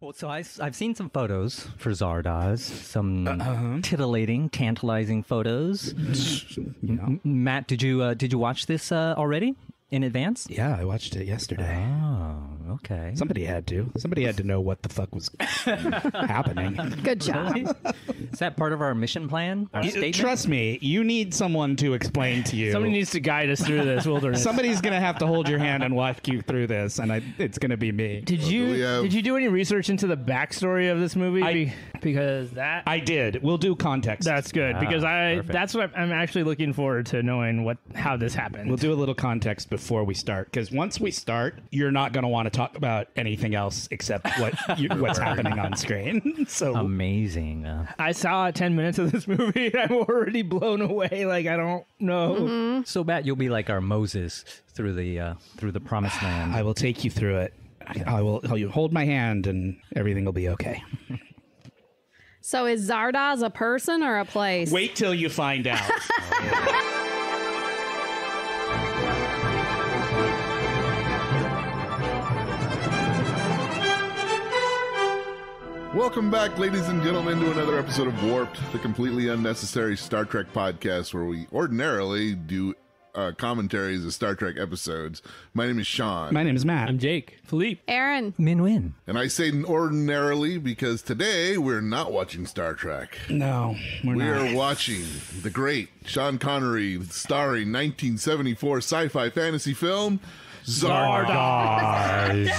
Well, so I, have seen some photos for Zardoz, some titillating, tantalizing photos. Matt, did you uh, did you watch this uh, already in advance? Yeah, I watched it yesterday. Oh, okay. Somebody had to. Somebody had to know what the fuck was happening. Good job. Is that part of our mission plan? Our You- statement? Trust me, you need someone to explain to you. Somebody needs to guide us through this wilderness. Somebody's gonna have to hold your hand and walk you through this, and I, it's gonna be me. Did you we have- did you do any research into the backstory of this movie? I- Be- because that I did. We'll do context. that's good Ah, because I perfect. that's what I'm actually looking forward to knowing what how this happened. We'll do a little context before we start, because once we start, you're not going to want to talk about anything else except what you, what's happening on screen. So Amazing. Uh, I saw 10 minutes of this movie and I'm already blown away. Like I don't know. so Matt, you'll be like our Moses through the uh, through the promised land. I will take you through it. I, I will. You hold my hand, and everything will be okay. So is Zardoz a person or a place? Wait till you find out. Welcome back, ladies and gentlemen, to another episode of Warped, the completely unnecessary Star Trek podcast where we ordinarily do uh, commentaries of Star Trek episodes. My name is Sean, my name is Matt. I'm Jake. Philippe. Erin. Min win. and I say ordinarily because today we're not watching Star Trek. no, we're We not. are watching the great Sean Connery starring 1974 sci-fi fantasy film Zardoz.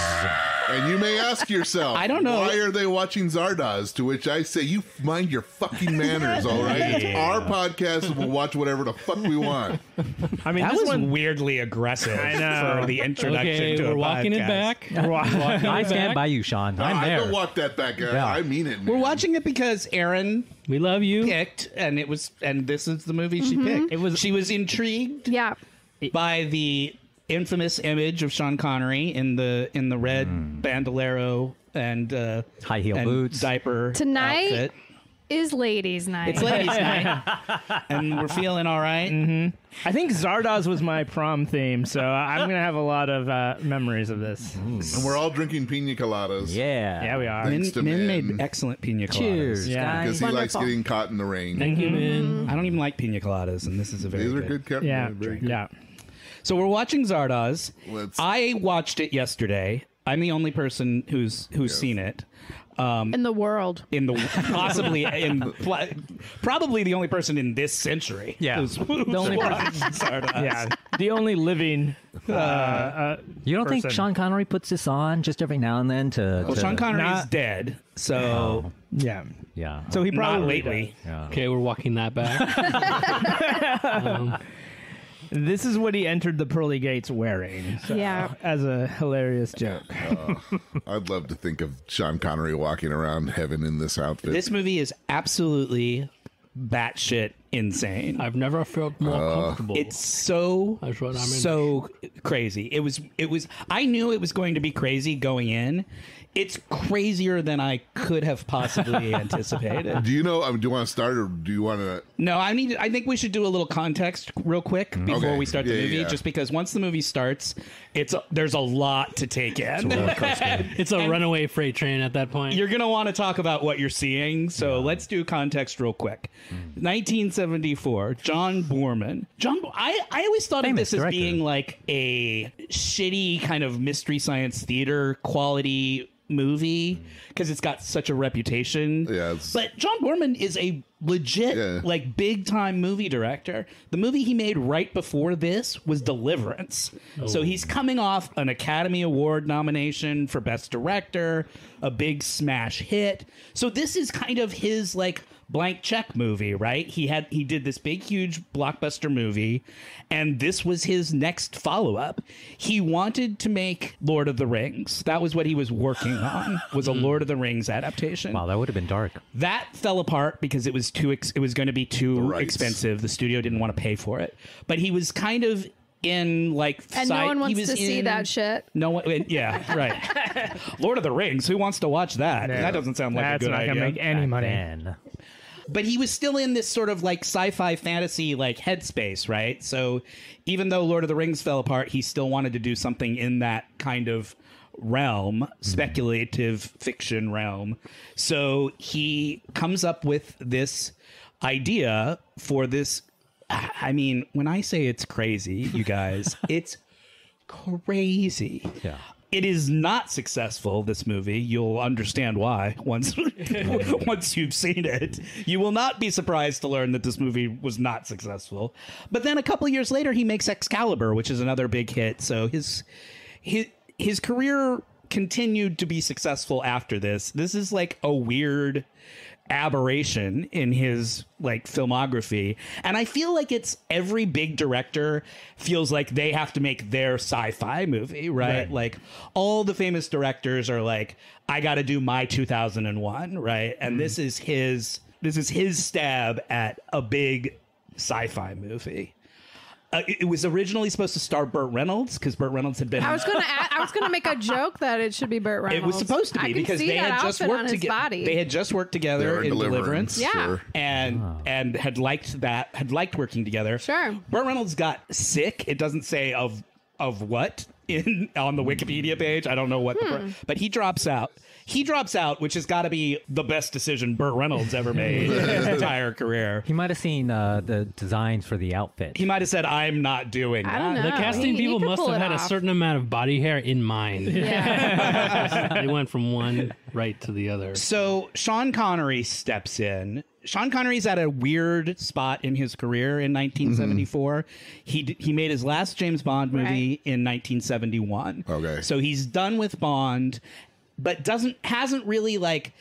And you may ask yourself, I don't know. why are they watching Zardoz? To which I say, you mind your fucking manners, all right? It's our podcast, and we'll watch whatever the fuck we want. I mean, that this was one weirdly aggressive I know. for the introduction Okay, to a we're walking it back. We're walking I it stand back. by you, Sean. I'm I there. don't walk that back. Yeah. I mean it. We're watching it because Erin We love you. picked, and it was, and this is the movie she mm-hmm. picked. It was. She was intrigued Yeah. by the infamous image of Sean Connery in the in the red bandolero and uh, High heel and boots. diaper Tonight- outfit. Is ladies' night. It's ladies' night, and we're feeling all right. I think Zardoz was my prom theme, so I'm gonna have a lot of uh, memories of this. And we're all drinking pina coladas. Yeah. Yeah, we are. Min, to Min Min. made excellent pina coladas. Cheers, Yeah. Because he likes getting caught in the rain. Thank you, man. I don't even like pina coladas, and this is a very These are good kept. Yeah, very good. yeah. So we're watching Zardoz. Let's- I watched it yesterday. I'm the only person who's who's seen it. Um, in the world. in the possibly in probably the only person in this century. Yeah. who's, who's The only watched Zardoz. Yeah, the only living. Uh, uh, You don't think person. Sean Connery puts this on just every now and then to? Well, to- Sean Connery's Not- dead, so yeah. Yeah. So he not probably lately. yeah. Okay, we're walking that back. um, This is what he entered the pearly gates wearing. So, Yeah. As a hilarious joke. Oh, I'd love to think of Sean Connery walking around heaven in this outfit. This movie is absolutely batshit insane. I've never felt more uh, comfortable. It's so That's what I'm in. so crazy. It was it was I knew it was going to be crazy going in. It's crazier than I could have possibly anticipated. do you know? I mean, do you want to start, or do you want to? No, I need. I think we should do a little context real quick mm-hmm. before Okay. we start the Yeah, movie, yeah. just because once the movie starts, it's a, there's a lot to take in. it's a runaway freight train at that point. You're gonna want to talk about what you're seeing, so let's do context real quick. Mm. 1974, John Boorman. John, I I always thought Famous of this as being like a shitty kind of mystery science theater quality movie mm. because it's got such a reputation. Yeah, but John Boorman is a legit Yeah. like big time movie director. The movie he made right before this was Deliverance. So oh. he's coming off an Academy Award nomination for best director, a big smash hit. So this is kind of his like blank check movie, right? He had he did this big huge blockbuster movie and this was his next follow-up. He wanted to make Lord of the Rings. That was what he was working on. Was a hmm. Lord of the Rings adaptation. Wow, that would have been dark. That fell apart because it was too. Ex- it was going to be too rights. expensive. The studio didn't want to pay for it. But he was kind of in like. And side- no one he wants was to see that shit. No one. Eh, yeah, right. Lord of the Rings. Who wants to watch that? That doesn't sound like That's a good not idea. gonna make any money. Man. But he was still in this sort of like sci-fi fantasy like headspace, right? So even though Lord of the Rings fell apart, he still wanted to do something in that kind of realm, mm-hmm. speculative fiction realm. So he comes up with this idea for this. I mean, when I say it's crazy, you guys, it's crazy. Yeah. It is not successful. This movie, you'll understand why once once you've seen it. You will not be surprised to learn that this movie was not successful. But then a couple years later, he makes Excalibur, which is another big hit. So his his his career continued to be successful after this. This is like a weird aberration in his like filmography. And i feel like it's every big director feels like they have to make their sci-fi movie right, Right. like all the famous directors are like i got to do my 2001 right? And mm. this is his this is his stab at a big sci-fi movie uh, it, it was originally supposed to star Burt Reynolds because Burt Reynolds had been I was gonna. a- I was gonna make a joke that it should be Burt Reynolds. it was supposed to be can because they had just worked together. They had just worked together in Deliverance. Deliverance. Yeah. Sure. and Ah. and had liked that had liked working together. Sure. Burt Reynolds got sick. It doesn't say of of what in on the Wikipedia page. I don't know what, Hmm. the, but he drops out. He drops out, which has got to be the best decision Burt Reynolds ever made in his entire career. He might have seen uh, the designs for the outfit. He might have said, "I'm not doing I that." don't know. The casting He- he people could must have it had a certain amount of body hair in mind. Yeah. they went from one right to the other. So Sean Connery steps in. Sean Connery's at a weird spot in his career in 1974. Mm-hmm. He d- he made his last James Bond movie Right. in 1971. Okay. So he's done with Bond, but doesn't hasn't really like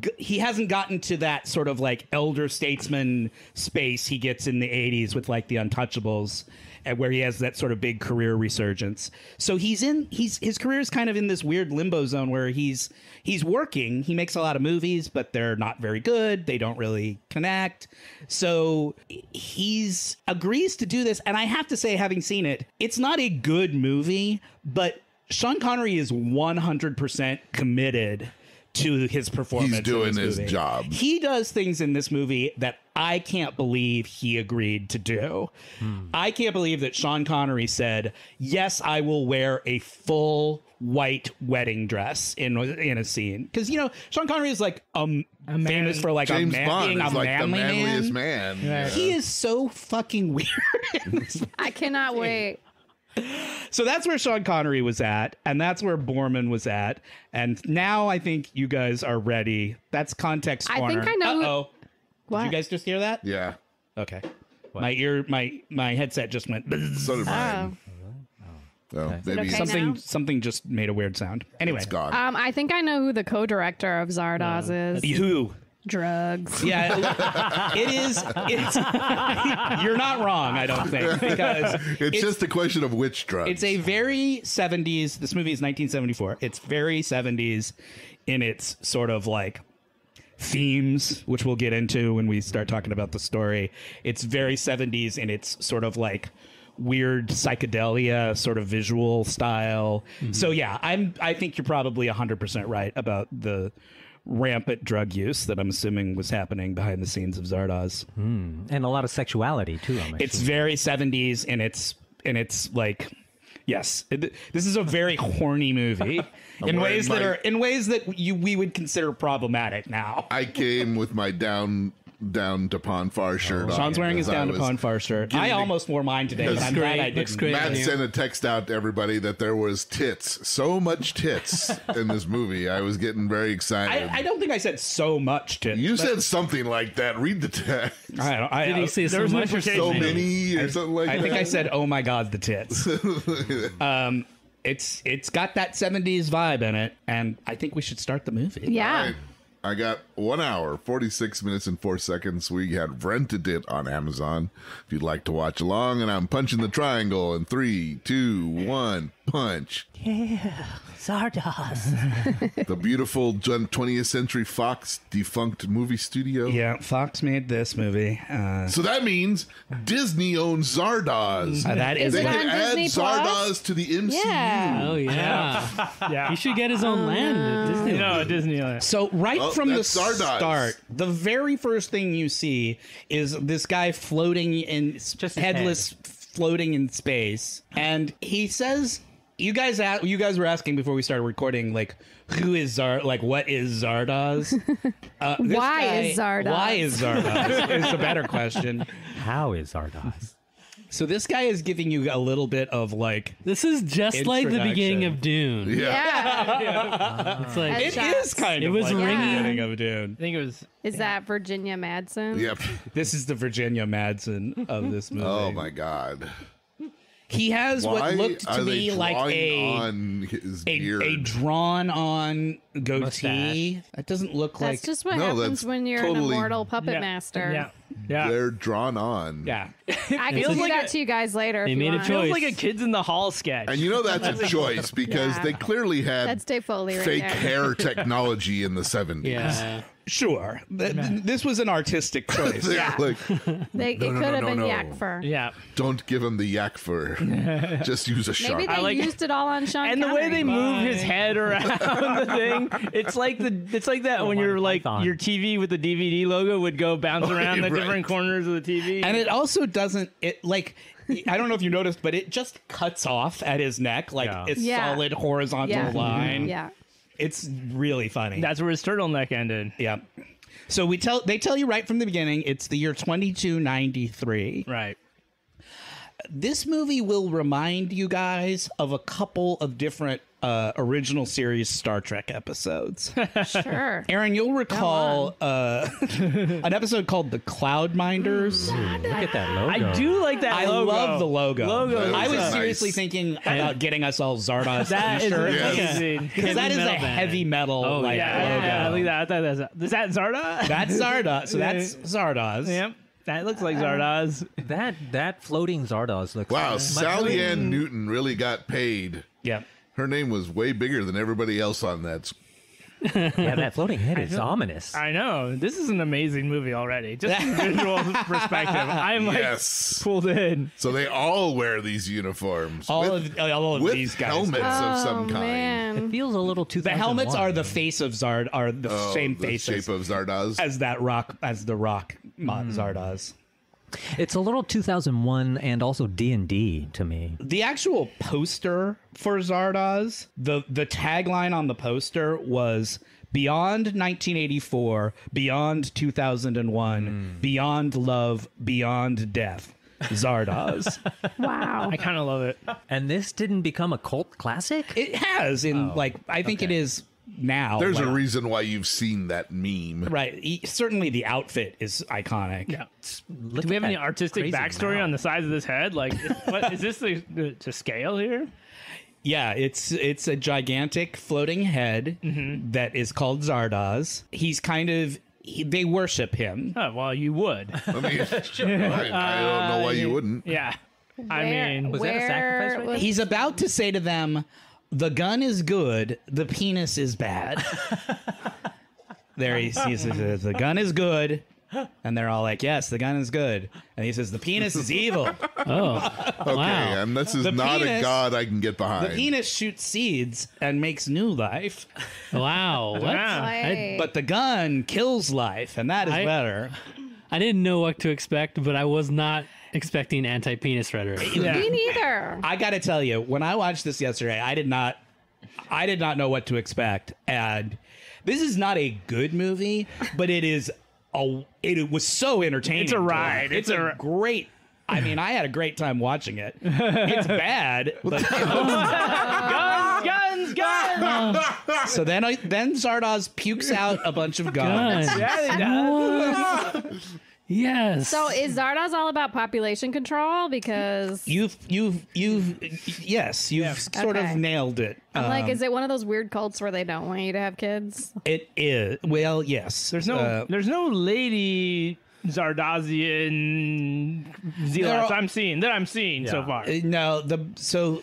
g- he hasn't gotten to that sort of like elder statesman space he gets in the 80s with like the Untouchables and where he has that sort of big career resurgence. So he's in he's his career is kind of in this weird limbo zone where he's he's working, he makes a lot of movies but they're not very good, they don't really connect. So he's agrees to do this and I have to say having seen it, it's not a good movie, but Sean Connery is 100% committed to his performance. He's in doing this his movie. job. He does things in this movie that I can't believe he agreed to do. I can't believe that Sean Connery said, "Yes, I will wear a full white wedding dress in in a scene." Because you know, Sean Connery is like um famous for like James a man, Bond being a like the manly manliest man. man. He is so fucking weird. I cannot wait. So that's where Sean Connery was at, and that's where Boorman was at, and now I think you guys are ready. That's context I corner. think I know who- Uh-oh. What? Did you guys just hear that? Yeah. Okay. My ear, my my headset just went. So did Oh. mine. So maybe okay something now? something just made a weird sound. Anyway, it's gone. Um, I think I know who the co-director of Zardoz is. who? Drugs. Yeah, it is. It's, you're not wrong. I don't think because it's, just a question of which drug. It's a very 70s. This movie is 1974. It's very 70s in its sort of like themes, which we'll get into when we start talking about the story. It's very 70s in its sort of like weird psychedelia sort of visual style. Mm-hmm. So yeah, I'm I think you're probably 100% right about the rampant drug use that I'm assuming was happening behind the scenes of Zardoz. Hmm. and a lot of sexuality too. I'm It's assuming. very 70s and it's and it's like yes, it- this is a very horny movie in wearing ways that are in ways that you we would consider problematic now. I came with my down down to Pon farr shirt. Oh, Sean's wearing his down to was- Pon farr shirt. I almost wore mine today, but I'm glad I didn't. great. Matt sent a text out to everybody that there was tits, so much tits in this movie. I was getting very excited. I, I don't think I said so much to you said something like that. Read the text. I don't. I, Did he say so much or so Many. many or something like I that. think I said, "Oh my God, the tits." um, it's it's got that '70s vibe in it, and I think we should start the movie. Yeah. Right. I got one hour, 46 minutes, and four seconds. We had rented it on Amazon. If you'd like to watch along, and I'm punching the triangle in three, two, one, punch. Yeah, Zardoz. The beautiful 20th Century Fox defunct movie studio. Yeah, Fox made this movie. Uh, So that means Disney owns Zardoz. uh, that is Is they it what- can add Disney Zardoz to the MCU. Yeah. Oh yeah, Yeah. he should get his own land. at Disney. No, Disneyland. So right Oh, from the that's Zardoz. start, the very first thing you see is this guy floating in Just his headless, floating in space, and he says you guys a- you guys were asking before we started recording like who is Zar like what is Zardoz? Uh, this Why guy- is Zardoz? Why is Zardoz? is a better question. How is Zardoz? So this guy is giving you a little bit of like This is just like the beginning of Dune. Yeah. It's like it Headshots. is kind It of was like the ringing- beginning of Dune. I think it was. Is that Virginia Madsen? Yep. This is the Virginia Madsen of this oh, movie. Oh my god. He has Why what looked are to they me like a on his a, beard? a drawn on goatee. Mustache. That doesn't look That's like just what No, happens that's when you're totally- an immortal puppet Yeah. master. Yeah. Yeah. They're drawn on. yeah. I can feels do like that a- to you guys later. They if you made a want. choice. Feels like a kids in the hall sketch. And you know that's a choice because Yeah. they clearly had That's Dave Foley right fake there. hair technology in the 70s. yeah. Sure. Th- th- This was an artistic choice. They're like, They, it No, no, could no, have no, been no. yak fur. yeah. don't give him the yak fur. Just use a shark. Maybe they I like- used it all on Sean And the way Connery. they move his head around the thing, it's like the it's like that when you're like Python. your TV with the DVD logo would go bounce oh, around the right. Different corners of the TV. And it also doesn't it like I don't know if you noticed, but it just cuts off at his neck like Yeah. a Yeah. solid horizontal yeah. line. Mm-hmm. Yeah. It's really funny. That's where his turtleneck ended. yeah. So we tell they tell you right from the beginning it's the year 2293. Right. This movie will remind you guys of a couple of different uh, original series Star Trek episodes. Sure. Erin, you'll recall uh, an episode called The Cloud Minders. Look at that logo. I do like that I logo. love the logo. Logo. I was Nice. seriously thinking about getting us all Zardoz That is t-shirts. amazing. Because that is a Heavy metal band. heavy metal Oh, like Yeah, logo. yeah, look at that. I thought that's, is that Zarda? That's Zardoz. So that's Zardoz. Yep. That looks like uh-huh. Zardoz. That that floating Zardoz looks. Like Wow, much- Sally Anne Newton really got paid. Yeah. Her name was way bigger than everybody else on that. Yeah, that floating head is ominous. I know. This is an amazing movie already. Just from visual perspective. I'm like yes. pulled in. So they all wear these uniforms. All with, of all of with these guys. helmets of Oh some kind. It feels a little too. The helmets are the face of Zard are the Oh, same the faces shape of Zardoz. as that rock as the rock mod Hmm. Zardoz. It's a little 2001 and also D and D to me. The actual poster for Zardoz, the the tagline on the poster was Beyond 1984, Beyond 2001, Hmm. Beyond Love, Beyond Death. Zardoz. Wow. I kind of love it. And this didn't become a cult classic. it has in like I think it is now. There's a reason why you've seen that meme. Right. E- Certainly the outfit is iconic. Yeah. Do we have any artistic backstory mouth. on the size of this head? Like, is, what is this the, the, to scale here? Yeah, it's it's a gigantic floating head Mm-hmm. that is called Zardoz. He's kind of he, they worship him. Oh, well, you would. I mean, I, I don't know why you wouldn't. Yeah. I mean, Was that a sacrifice right was- He's about to say to them, "The gun is good, the penis is bad." there he sees he says, "The gun is good." And they're all like, "Yes, the gun is good." And he says, "The penis is evil. Oh, Okay, wow. and this is The not a penis- god I can get behind. The behind. penis shoots seeds and makes new life, Wow. What? Wow. Like, but the gun kills life, and that is I- better." I didn't know what to expect, but I was not expecting anti-penis rhetoric. me neither. I got to tell you, when I watched this yesterday, I did not, I did not know what to expect, and this is not a good movie, but it is a, it was so entertaining. It's a ride. It's, It's a, a- great. I mean, I had a great time watching it. It's bad, but guns, guns, guns. so then I, then Zardoz pukes out a bunch of guns. Guns. yeah, he does. Yes. So is Zardoz all about population control? Because You've you've you've yes, you've sort Okay. of nailed it. I'm Um, like, is it one of those weird cults where they don't want you to have kids? it is well, yes. There's no, Uh, there's no lady Zardozian There zealots are- I'm seeing that I'm seeing so far. no, the so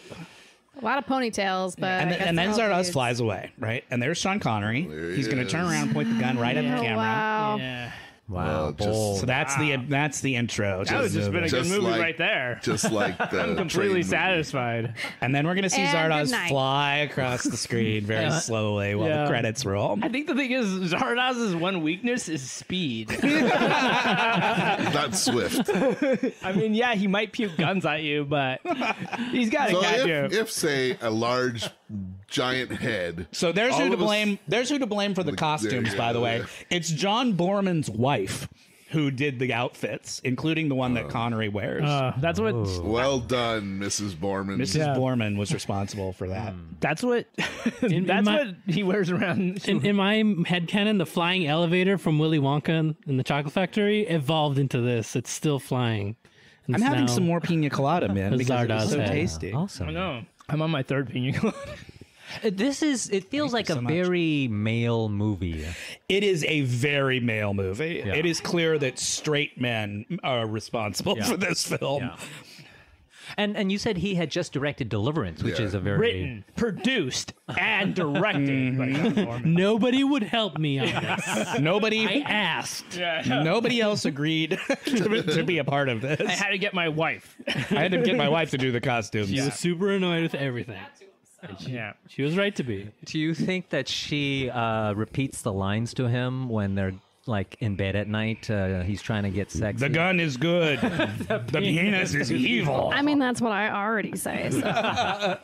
A lot of ponytails, but and, I guess and then they're Zardoz dudes. flies away, right? And there's Sean Connery. There he He's going to turn around and point the gun right at the Oh, camera. wow. Yeah. Wow, Well, just- So that's the that's the intro. That would the just been a movie. good Just movie like- right there. Just like the I'm train completely movie. satisfied. And then we're gonna see And Zardoz fly across the screen very slowly while Yeah. the credits roll. I think the thing is, Zardoz's one weakness is speed. Not Swift. I mean, yeah, he might puke guns at you, but he's got to So catch if, you. if, say, a large giant head. So there's all who to of us- blame. There's who to blame for the There costumes, you by the way. yeah. It's John Boorman's wife who did the outfits, including the one that Connery wears. Uh, that's what. Well done, Mrs. Boorman. Mrs. Yeah. Boorman was responsible for that. That's what. in that's my- what he wears around. In, in my headcanon, the flying elevator from Willy Wonka in the Chocolate Factory evolved into this. It's still flying. And I'm having some more pina colada, man, because it was Zardoz so head. tasty. awesome. no, I'm on my third pina colada. This is. It feels like you a so much. very male movie. It is a very male movie. It is clear that straight men are responsible for this film. And and you said he had just directed Deliverance, which Yeah. is a very Written, produced, and directed. by John Boorman. Nobody would help me on this. Nobody, I asked. nobody else agreed to, to be a part of this. I had to get my wife. I had to get my wife to do the costumes. She was super annoyed with everything. Yeah. She was right to be. Do you think that she uh, repeats the lines to him when they're like in bed at night? Uh, he's trying to get sex. The gun is good. the penis is evil. I mean, that's what I already say. So.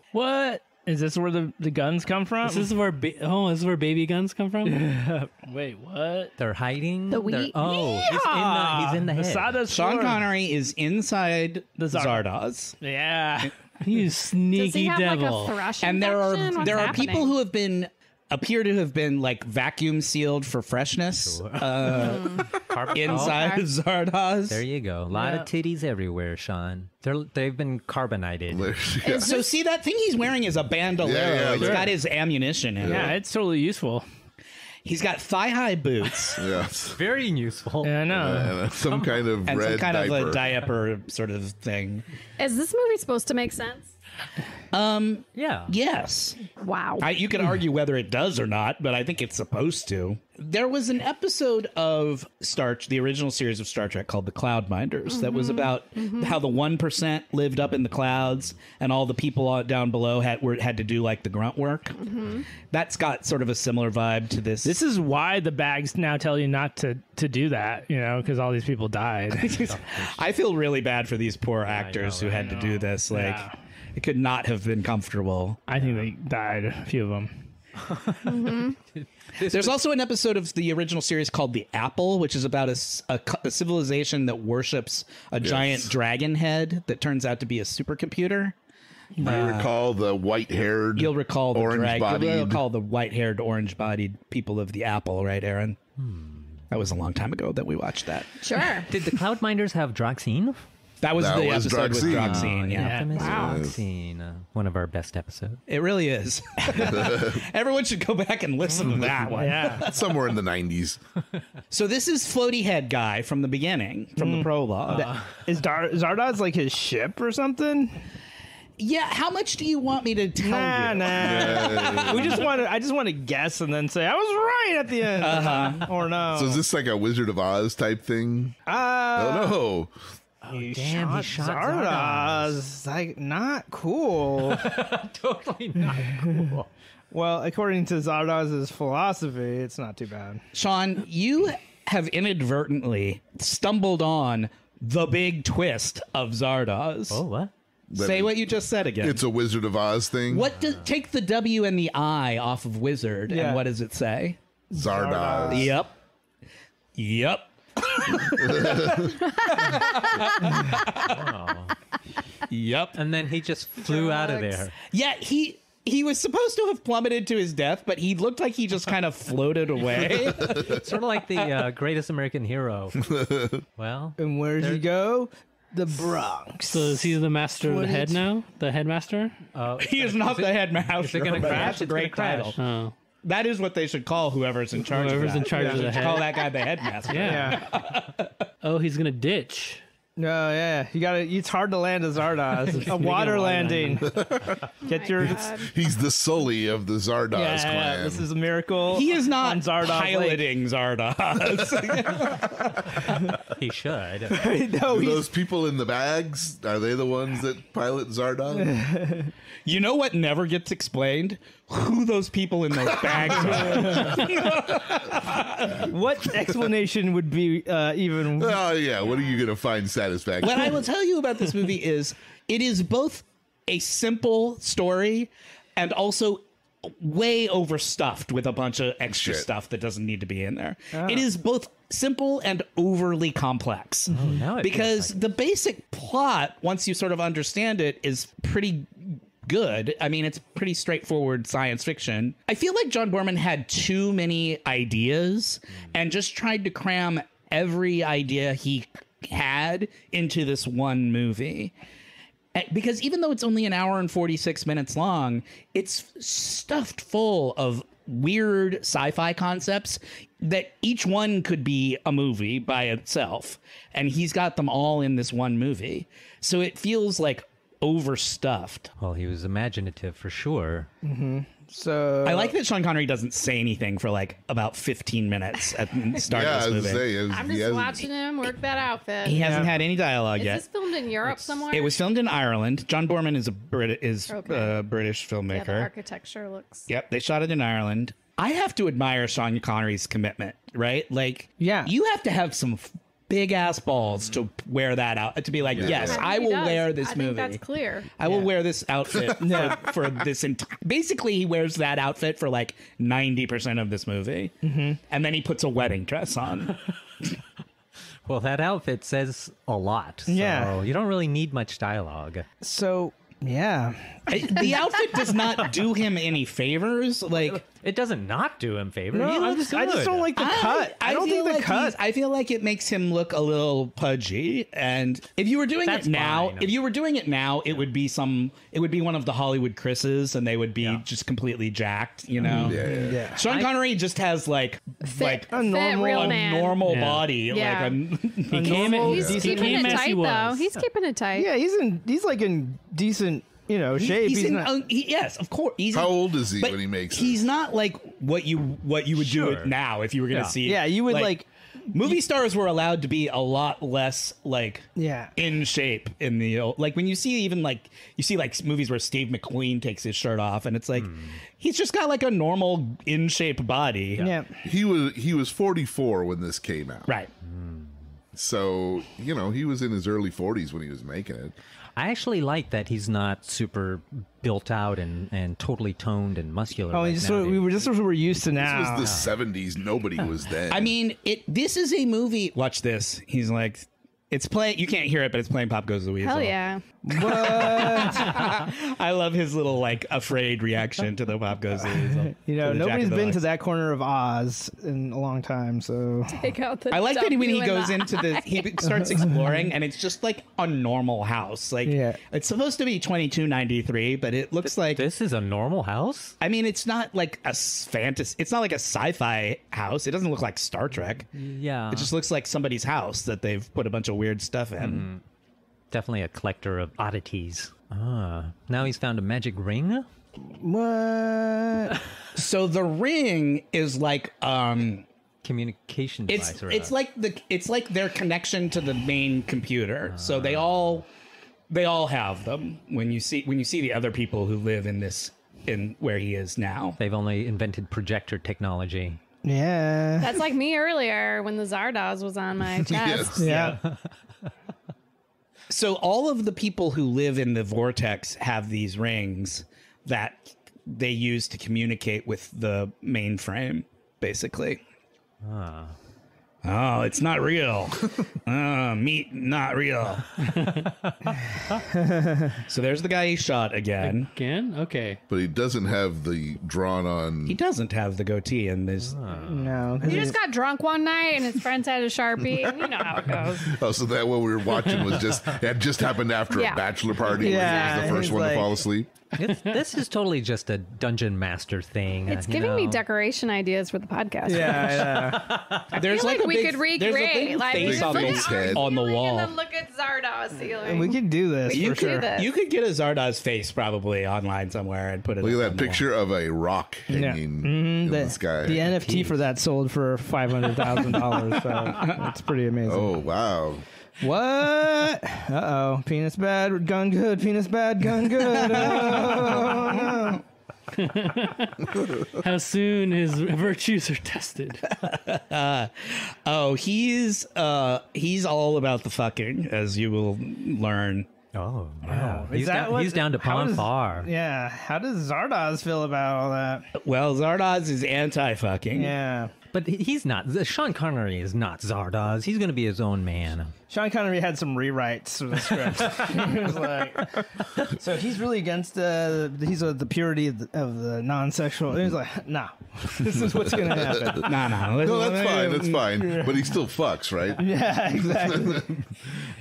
What? Is this where the, the guns come from? This is where ba- oh, this is where baby guns come from. Wait, what? They're hiding. The They're- wheat? Oh, he's in the, he's in the The head. sawdust Sean sword. Connery is inside The Zardoz. Yeah. You Does sneaky he have devil. like a thrush and there are? What's there are happening? people who have been appear to have been like vacuum sealed for freshness uh, inside Okay. Zardoz. There you go. A lot of titties everywhere, Sean. They're they've been carbonated. Yeah. so see that thing he's wearing is a bandolero. Yeah, yeah, it's they're- got his ammunition in it. Yeah, it's totally useful. He's got thigh high boots Yes. Very useful. Yeah, I know. And uh, some kind of and red some kind diaper. of a diaper sort of thing. Is this movie supposed to make sense? Um, yeah. Yes. Wow. I, you can argue whether it does or not, but I think it's supposed to. There was an episode of Star, the original series of Star Trek called The Cloud Minders, that was mm-hmm. about mm-hmm. how the one percent lived up in the clouds, and all the people down below had were, had to do like the grunt work. Mm-hmm. That's got sort of a similar vibe to this. This is why the bags now tell you not to, to do that, you know, because all these people died. I feel really bad for these poor actors who had to do this. Like, Yeah. It could not have been comfortable. I think they died, a few of them. Mm-hmm. There's also an episode of the original series called The Apple, which is about a, s- a co- a civilization that worships a giant dragon head that turns out to be a supercomputer. Do you uh, recall the white-haired, You'll recall the dragon. orange-bodied? You'll recall the white-haired, orange-bodied people of the Apple, right, Erin? Hmm. That was a long time ago that we watched that. sure. Did the Cloud Minders have Droxine? That was That the was episode with Droxine. Droxine. yeah. Infamous Wow. Droxine. Uh, one of our best episodes. it really is. Everyone should go back and listen to that one. Yeah. Somewhere in the 90s. So this is Floaty Head guy from the beginning, from the prologue. Is Dar- Zardoz like his ship or something? yeah, how much do you want me to tell Nah, you? nah. we just want to. I just want to guess and then say I was right at the end, uh-huh. or no. So is this like a Wizard of Oz type thing? uh, oh, he damn, he shot Zardoz. Like not cool. Totally not cool. well, according to Zardoz's philosophy, it's not too bad. Sean, you have inadvertently stumbled on the big twist of Zardoz. Oh, what? That Say it- what you just said again. It's a Wizard of Oz thing. what does take the W and the I off of wizard Yeah. and what does it say? Zardoz. Yep. Yep. Yep. And then he just flew out of there. Yeah, he he was supposed to have plummeted to his death, but he looked like he just kind of floated away. Sort of like the uh, greatest American hero. Well, And where'd he go? The Bronx. So is he the master of the head now? The headmaster? uh, he is not the headmaster. it gonna but crash? That's a It's gonna great crash. title. Oh, That is what they should call whoever's in charge. Whoever's of that. in charge of the head. Call that guy the headmaster. yeah. yeah. Oh, he's gonna ditch. No, yeah, you got to It's hard to land a Zardoz. a water landing. Get oh your. God. He's the Sully of the Zardoz Yeah, clan. this is a miracle. He is not on Zardoz Lake. piloting Zardoz. He should. no, those people in the bags are they the ones that pilot Zardoz? You know what never gets explained? Who those people in those bags are. what explanation would be uh, even? oh yeah, what are you gonna find satisfactory? what I will tell you about this movie is it is both a simple story and also way overstuffed with a bunch of extra Shit. stuff that doesn't need to be in there. It is both simple and overly complex. now it feels because like the basic plot, once you sort of understand it, is pretty good. I mean, it's pretty straightforward science fiction. I feel like John Boorman had too many ideas and just tried to cram every idea he had into this one movie. Because even though it's only an hour and 46 minutes long, it's stuffed full of weird sci fi concepts that each one could be a movie by itself. And he's got them all in this one movie. So it feels like overstuffed. Well, he was imaginative for sure. Mm-hmm. So I like that Sean Connery doesn't say anything for like about 15 minutes at the start yeah, I of was this gonna movie. say, is- I'm just hasn't- watching him work that outfit. He hasn't Yeah. had any dialogue Is yet. this filmed in Europe somewhere? It was filmed in Ireland. John Boorman is a Brit- is Okay. a British Yeah, the filmmaker. architecture looks. Yep, they shot it in Ireland. I have to admire Sean Connery's commitment, right? Like, Yeah. you have to have some big ass balls to wear that out. To be like, yes, think I will does. this this I movie. think that's clear. I will wear this outfit for, for this entire. Basically, he wears that outfit for like ninety percent of this movie, mm-hmm. and then he puts a wedding dress on. Well, that outfit says a lot. So Yeah. You don't really need much dialogue. so. Yeah. The outfit does not do him any favors. Like, It doesn't not do him favor. No, he I'm looks just, I just don't like the cut. I, don't think the like cut. I feel like it makes him look a little pudgy. And if you were doing That's it now, fine. if you were doing it now, it would be some. It would be one of the Hollywood Chris's, and they would be Yeah. just completely jacked. You know. Mm, yeah, yeah. yeah. Sean Connery just has like like Fit normal- real a normal Yeah. body. Yeah. Like a, He came, normal- He's he keeping it tight though. He's keeping it tight. Yeah, he's in. He's like in decent, you know, shape. He's, He's, in, not. uh, he- yes, of course. He's How old is he when he makes it? He's it? not like what you what you would do Sure. it now if you were going to Yeah. see. Yeah, you would, like- movie stars were allowed to be a lot less like Yeah. in shape in the old, like when you see even like you see like movies where Steve McQueen takes his shirt off and it's like he's just got like a normal in shape body. yeah. He was he was 44 when this came out. Right. So, you know, he was in his early 40s when he was making it. I actually like that he's not super built out and, and totally toned and muscular. Oh, like he's just what we nowadays. were just what we're used to now. This was the 70s. Nobody was then. I mean, it. This is a movie. Watch this. He's like, it's playing. You can't hear it, but it's playing Pop Goes the Weasel. Hell yeah. I love his little like afraid reaction to the Pop Goes the you um, know, To the Jack nobody's in the been to that corner of Oz in a long time. So Take out the I like that when he goes into the he starts exploring and it's just like a normal house. Like Yeah. it's supposed to be twenty two ninety three, but it looks like This is a normal house? I mean, it's not like a fantasy. It's not like a sci-fi house. It doesn't look like Star Trek. Yeah. It just looks like somebody's house that they've put a bunch of weird stuff in. Mm-hmm. Definitely a collector of oddities. Ah. Now he's found a magic ring? what? So the ring is like um Communication it's device. or it's a- like the it's like their connection to the main computer. So they all they all have them. When you see when you see the other people who live in this in where he is now. They've only invented projector technology. Yeah. That's like me earlier when the Zardoz was on my chest. yes. Yeah. So all of the people who live in the vortex have these rings that they use to communicate with the mainframe, basically. Ah. Oh, it's not real. uh, meat, not real. so there's the guy he shot again. Again? Okay. But he doesn't have the drawn on. He doesn't have the goatee in this. No. 'cause He just got drunk one night and his friends had a sharpie. And you know how it goes. Oh, so that what we were watching was just it just happened after Yeah. a bachelor party Yeah, where he was the first he's one like- to fall asleep. It's, this is totally just a dungeon master thing. It's uh, you giving me decoration ideas for the podcast. yeah. There's I feel like, like, a we big- could there's a recreate. big like, face on could the- look at on the wall. And then look at Zardoz ceiling. And we can do this You for could, sure. this. you could get a Zardoz face probably online somewhere and put it. Look at that the picture of a rock hanging mm-hmm. in the, the sky. the NFT for that sold for five hundred thousand dollars. So that's pretty amazing. oh wow! What? Uh oh. Penis bad, gun good. Penis bad, gun good. Oh, no. How soon his virtues are tested. wall. Oh, he's uh he's all about the fucking, as you will learn. Oh, wow. Is He's, that down, what- he's down to how Pon does- Far. Yeah. How does Zardoz feel about all that? Well, Zardoz is anti-fucking. Yeah. But he's not. Sean Connery is not Zardoz. He's going to be his own man. Sean Connery had some rewrites of the script. he was like, so he's really against uh, he's uh, the purity of the, of the non-sexual. He was like, nah, this is what's gonna happen. No, no, No, that's fine. That's fine. But he still fucks, right? Yeah, exactly.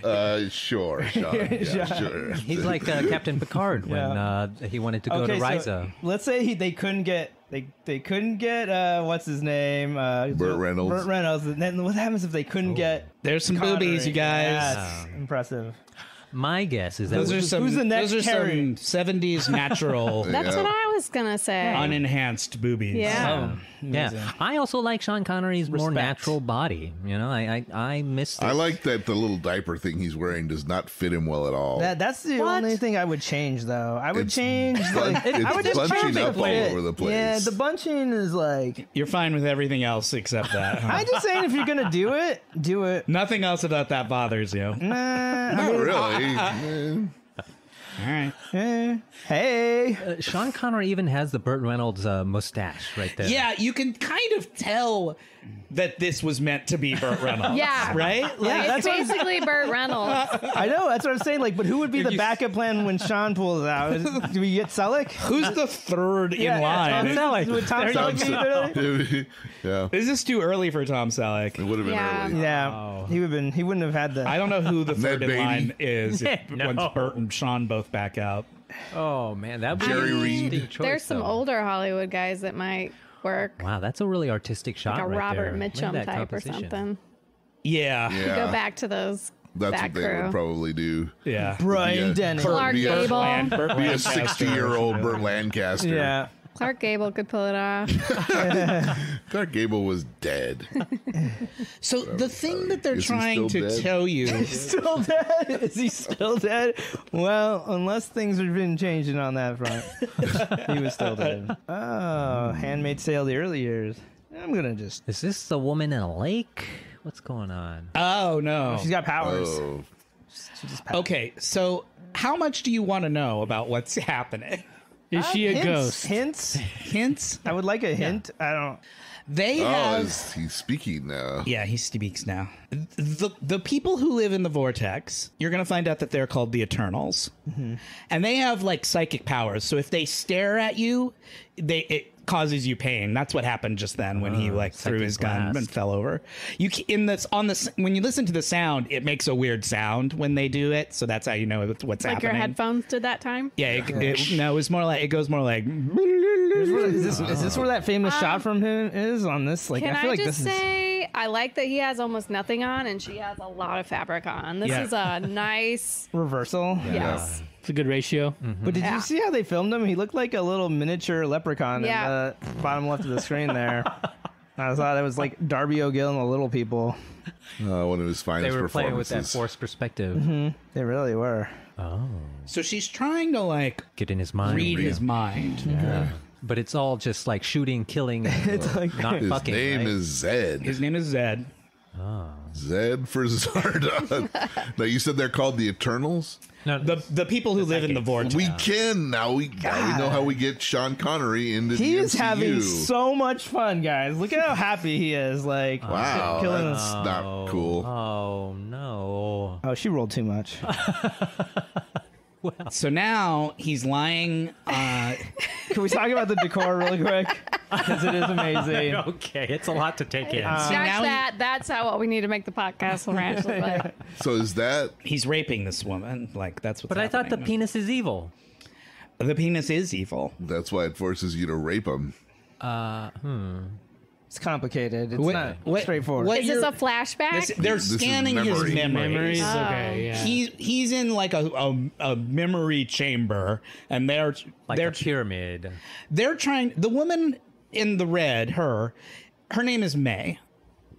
Uh, sure, Sean. Yeah, sure. He's like uh, Captain Picard when Yeah. uh, he wanted to go to so Risa. let's say he, they couldn't get they they couldn't get uh, what's his name uh, Burt Reynolds. Burt Reynolds. And then what happens if they couldn't get There's some Connery? boobies, you guys. Yes, impressive. My guess is that Those are some, Who's some. the next those are Harry? some '70s natural, That's Yeah. what I was gonna say. unenhanced boobies. yeah. Oh, yeah. I also like Sean Connery's more natural body. You know, I I, I miss. I like that the little diaper thing he's wearing does not fit him well at all. That that's the What? only thing I would change though. I would It's change bun- like it's I would just bunching change the up all fit. over the place. Yeah, the bunching is like You're fine with everything else except that. huh? I'm just saying if you're gonna do it, do it. Nothing else about that bothers you. Nah, I mean, really. All right. eh, hey, Uh, Sean Connery even has the Burt Reynolds uh, mustache right there. Yeah, you can kind of tell that this was meant to be Burt Reynolds. Yeah. Right? Yeah, it's that's basically Burt Reynolds. I know that's what I'm saying. Like, but who would be the you- backup plan when Sean pulls out? Is, do we get Selleck? Who's the third Yeah, in yeah, line? Tom Selleck. Would Tom There you Selleck be go. yeah, Is this too early for Tom Selleck? it would have been Yeah. early. Yeah, oh. he would have been. He wouldn't have had the. I don't know who the third in Beatty. line is if, No. once Burt and Sean both back out. Oh man, that would Jerry be an Reed. interesting choice, There's some though. older Hollywood guys that might work. Wow, that's a really artistic shot. Like a right Robert there. Look at Mitchum type or something. Yeah. Yeah, Go back to those that's back what they crew. would probably do. Yeah. Brian Yeah. Denny. Clark Be a- Gable. Lan- Burt Be a sixty-year-old Burt Lancaster. Yeah. Clark Gable could pull it off. Clark Gable was dead. So the thing that they're Is he trying still to dead? tell you Still dead? Is he still dead? Well, unless things have been changing on that front, he was still dead. Oh, Handmaid's Tale, the early years. I'm gonna just. Is this the woman in a lake? What's going on? Oh no. Oh, she's got powers. Oh, Okay, so how much do you want to know about what's happening? Is uh, she a hints, ghost? Hints. Hints? I would like a hint. I don't. They oh, have is he speaking now? Yeah, he speaks now. The the people who live in the vortex, you're going to find out that they're called the Eternals, mm-hmm. and they have like psychic powers. So if they stare at you, they it causes you pain. That's what happened just then when he oh, like threw psychic his gun and fell over. You in this on this when you listen to the sound, it makes a weird sound when they do it. So that's how you know what's happening. like your headphones did that time. Yeah, it, it, no, it's more like it goes more like. Is this, is this where that famous shot um, from him is on this? Like, Can I I, feel like just this is. say I like that he has almost nothing on and she has a lot of fabric on. This Yeah. is a nice Reversal. yes. It's a good ratio. But did Yeah. you see how they filmed him? He looked like a little miniature leprechaun Yeah. in the bottom left of the screen there. I thought it was like Darby O'Gill and the Little People. Uh, one of his They finest were playing with that forced perspective. They really were. Oh, so she's trying to like Get in his mind. read his mind. But it's all just like shooting, killing, and, not His fucking. name right? is Zed. His name is Zed. Zed for Zardoz. now you said they're called the Eternals. No, The the people who live in the vortex. We can now. We now we know how we get Sean Connery into He the is MCU. having so much fun, guys. Look at how happy he is. Like, wow, killing that's us. not cool. Oh no! Oh, she rolled too much. So now he's lying. Uh, Can we talk about the decor really quick? Because it is amazing. Okay, it's a lot to take in. Uh, Scratch now he- that. That's how what we need to make the podcast ranch look like. So is that he's raping this woman. Like that's what. but I thought the penis is evil. the penis is evil. that's why it forces you to rape him? Uh, hmm. It's complicated. It's What- not what- straightforward. what Is this you're- a flashback? This- they're This is scanning his memory. memories. Memories. Oh. Okay. Yeah. He's he's in like a, a a memory chamber, and they're Like they're a pyramid. they're trying. The woman in the red, her, her name is May,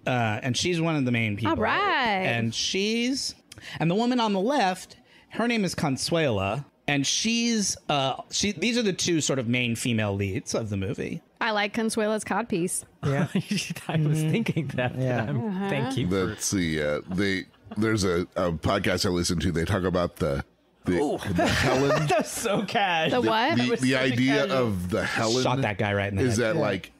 uh, and she's one of the main people. All right. and she's and the woman on the left, her name is Consuella, and she's uh she. These are the two sort of main female leads of the movie. I like Consuella's codpiece. yeah. I was thinking that. Yeah. Um, Thank you. For, Let's see. Uh, they there's a, a podcast I listen to. They talk about the the, the Helen. That's so cash. The what? The, the such idea casual- of the Helen Shot that guy right in the is head. that like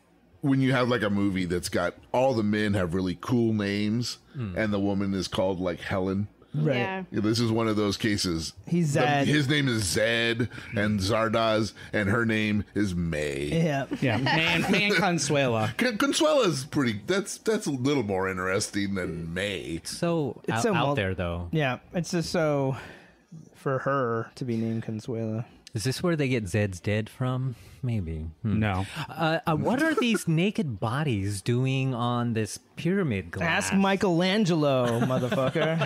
when you have like a movie that's got all the men have really cool names hmm. and the woman is called like Helen. Right. Yeah. Yeah, This is one of those cases. He's The- Zed. his name is Zed, and Zardoz, and her name is May. Yeah. Yeah, man, man, Consuella. Con- Consuella's pretty. That's that's a little more interesting than May. so It's out, so out mul- there, though. Yeah. It's just so for her to be named Consuella. Is this where they get Zed's dead from? Maybe. Hmm. No, Uh, uh, what are these naked bodies doing on this pyramid glass? Ask Michelangelo, motherfucker.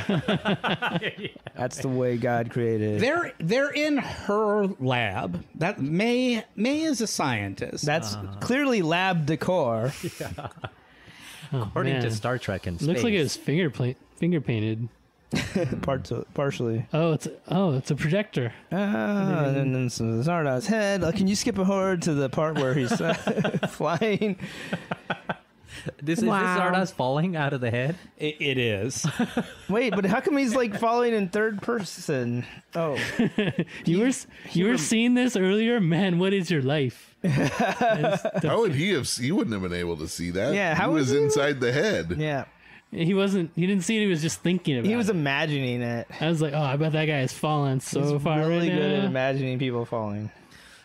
That's the way God created. they're they're in her lab. That May May is a scientist. That's Uh. clearly lab decor. According to. Star Trek and Looks like it was finger pla- finger painted. Parts partially. Oh, it's oh, it's a projector. Ah, and then, then some Zardoz head. Uh, can you skip ahead to the part where he's uh, flying? This is Wow. this Zardoz falling out of the head. it, it is. Wait, but how come he's like falling in third person? Oh, You were you were seeing this earlier, man. What is your life? How would he have? He wouldn't have been able to see that. Yeah, he was he- inside the head. yeah. He wasn't. He didn't see it. He was just thinking about. It. He was it. imagining it. I was like, oh, I bet that guy is falling so He's far really right good at imagining people falling.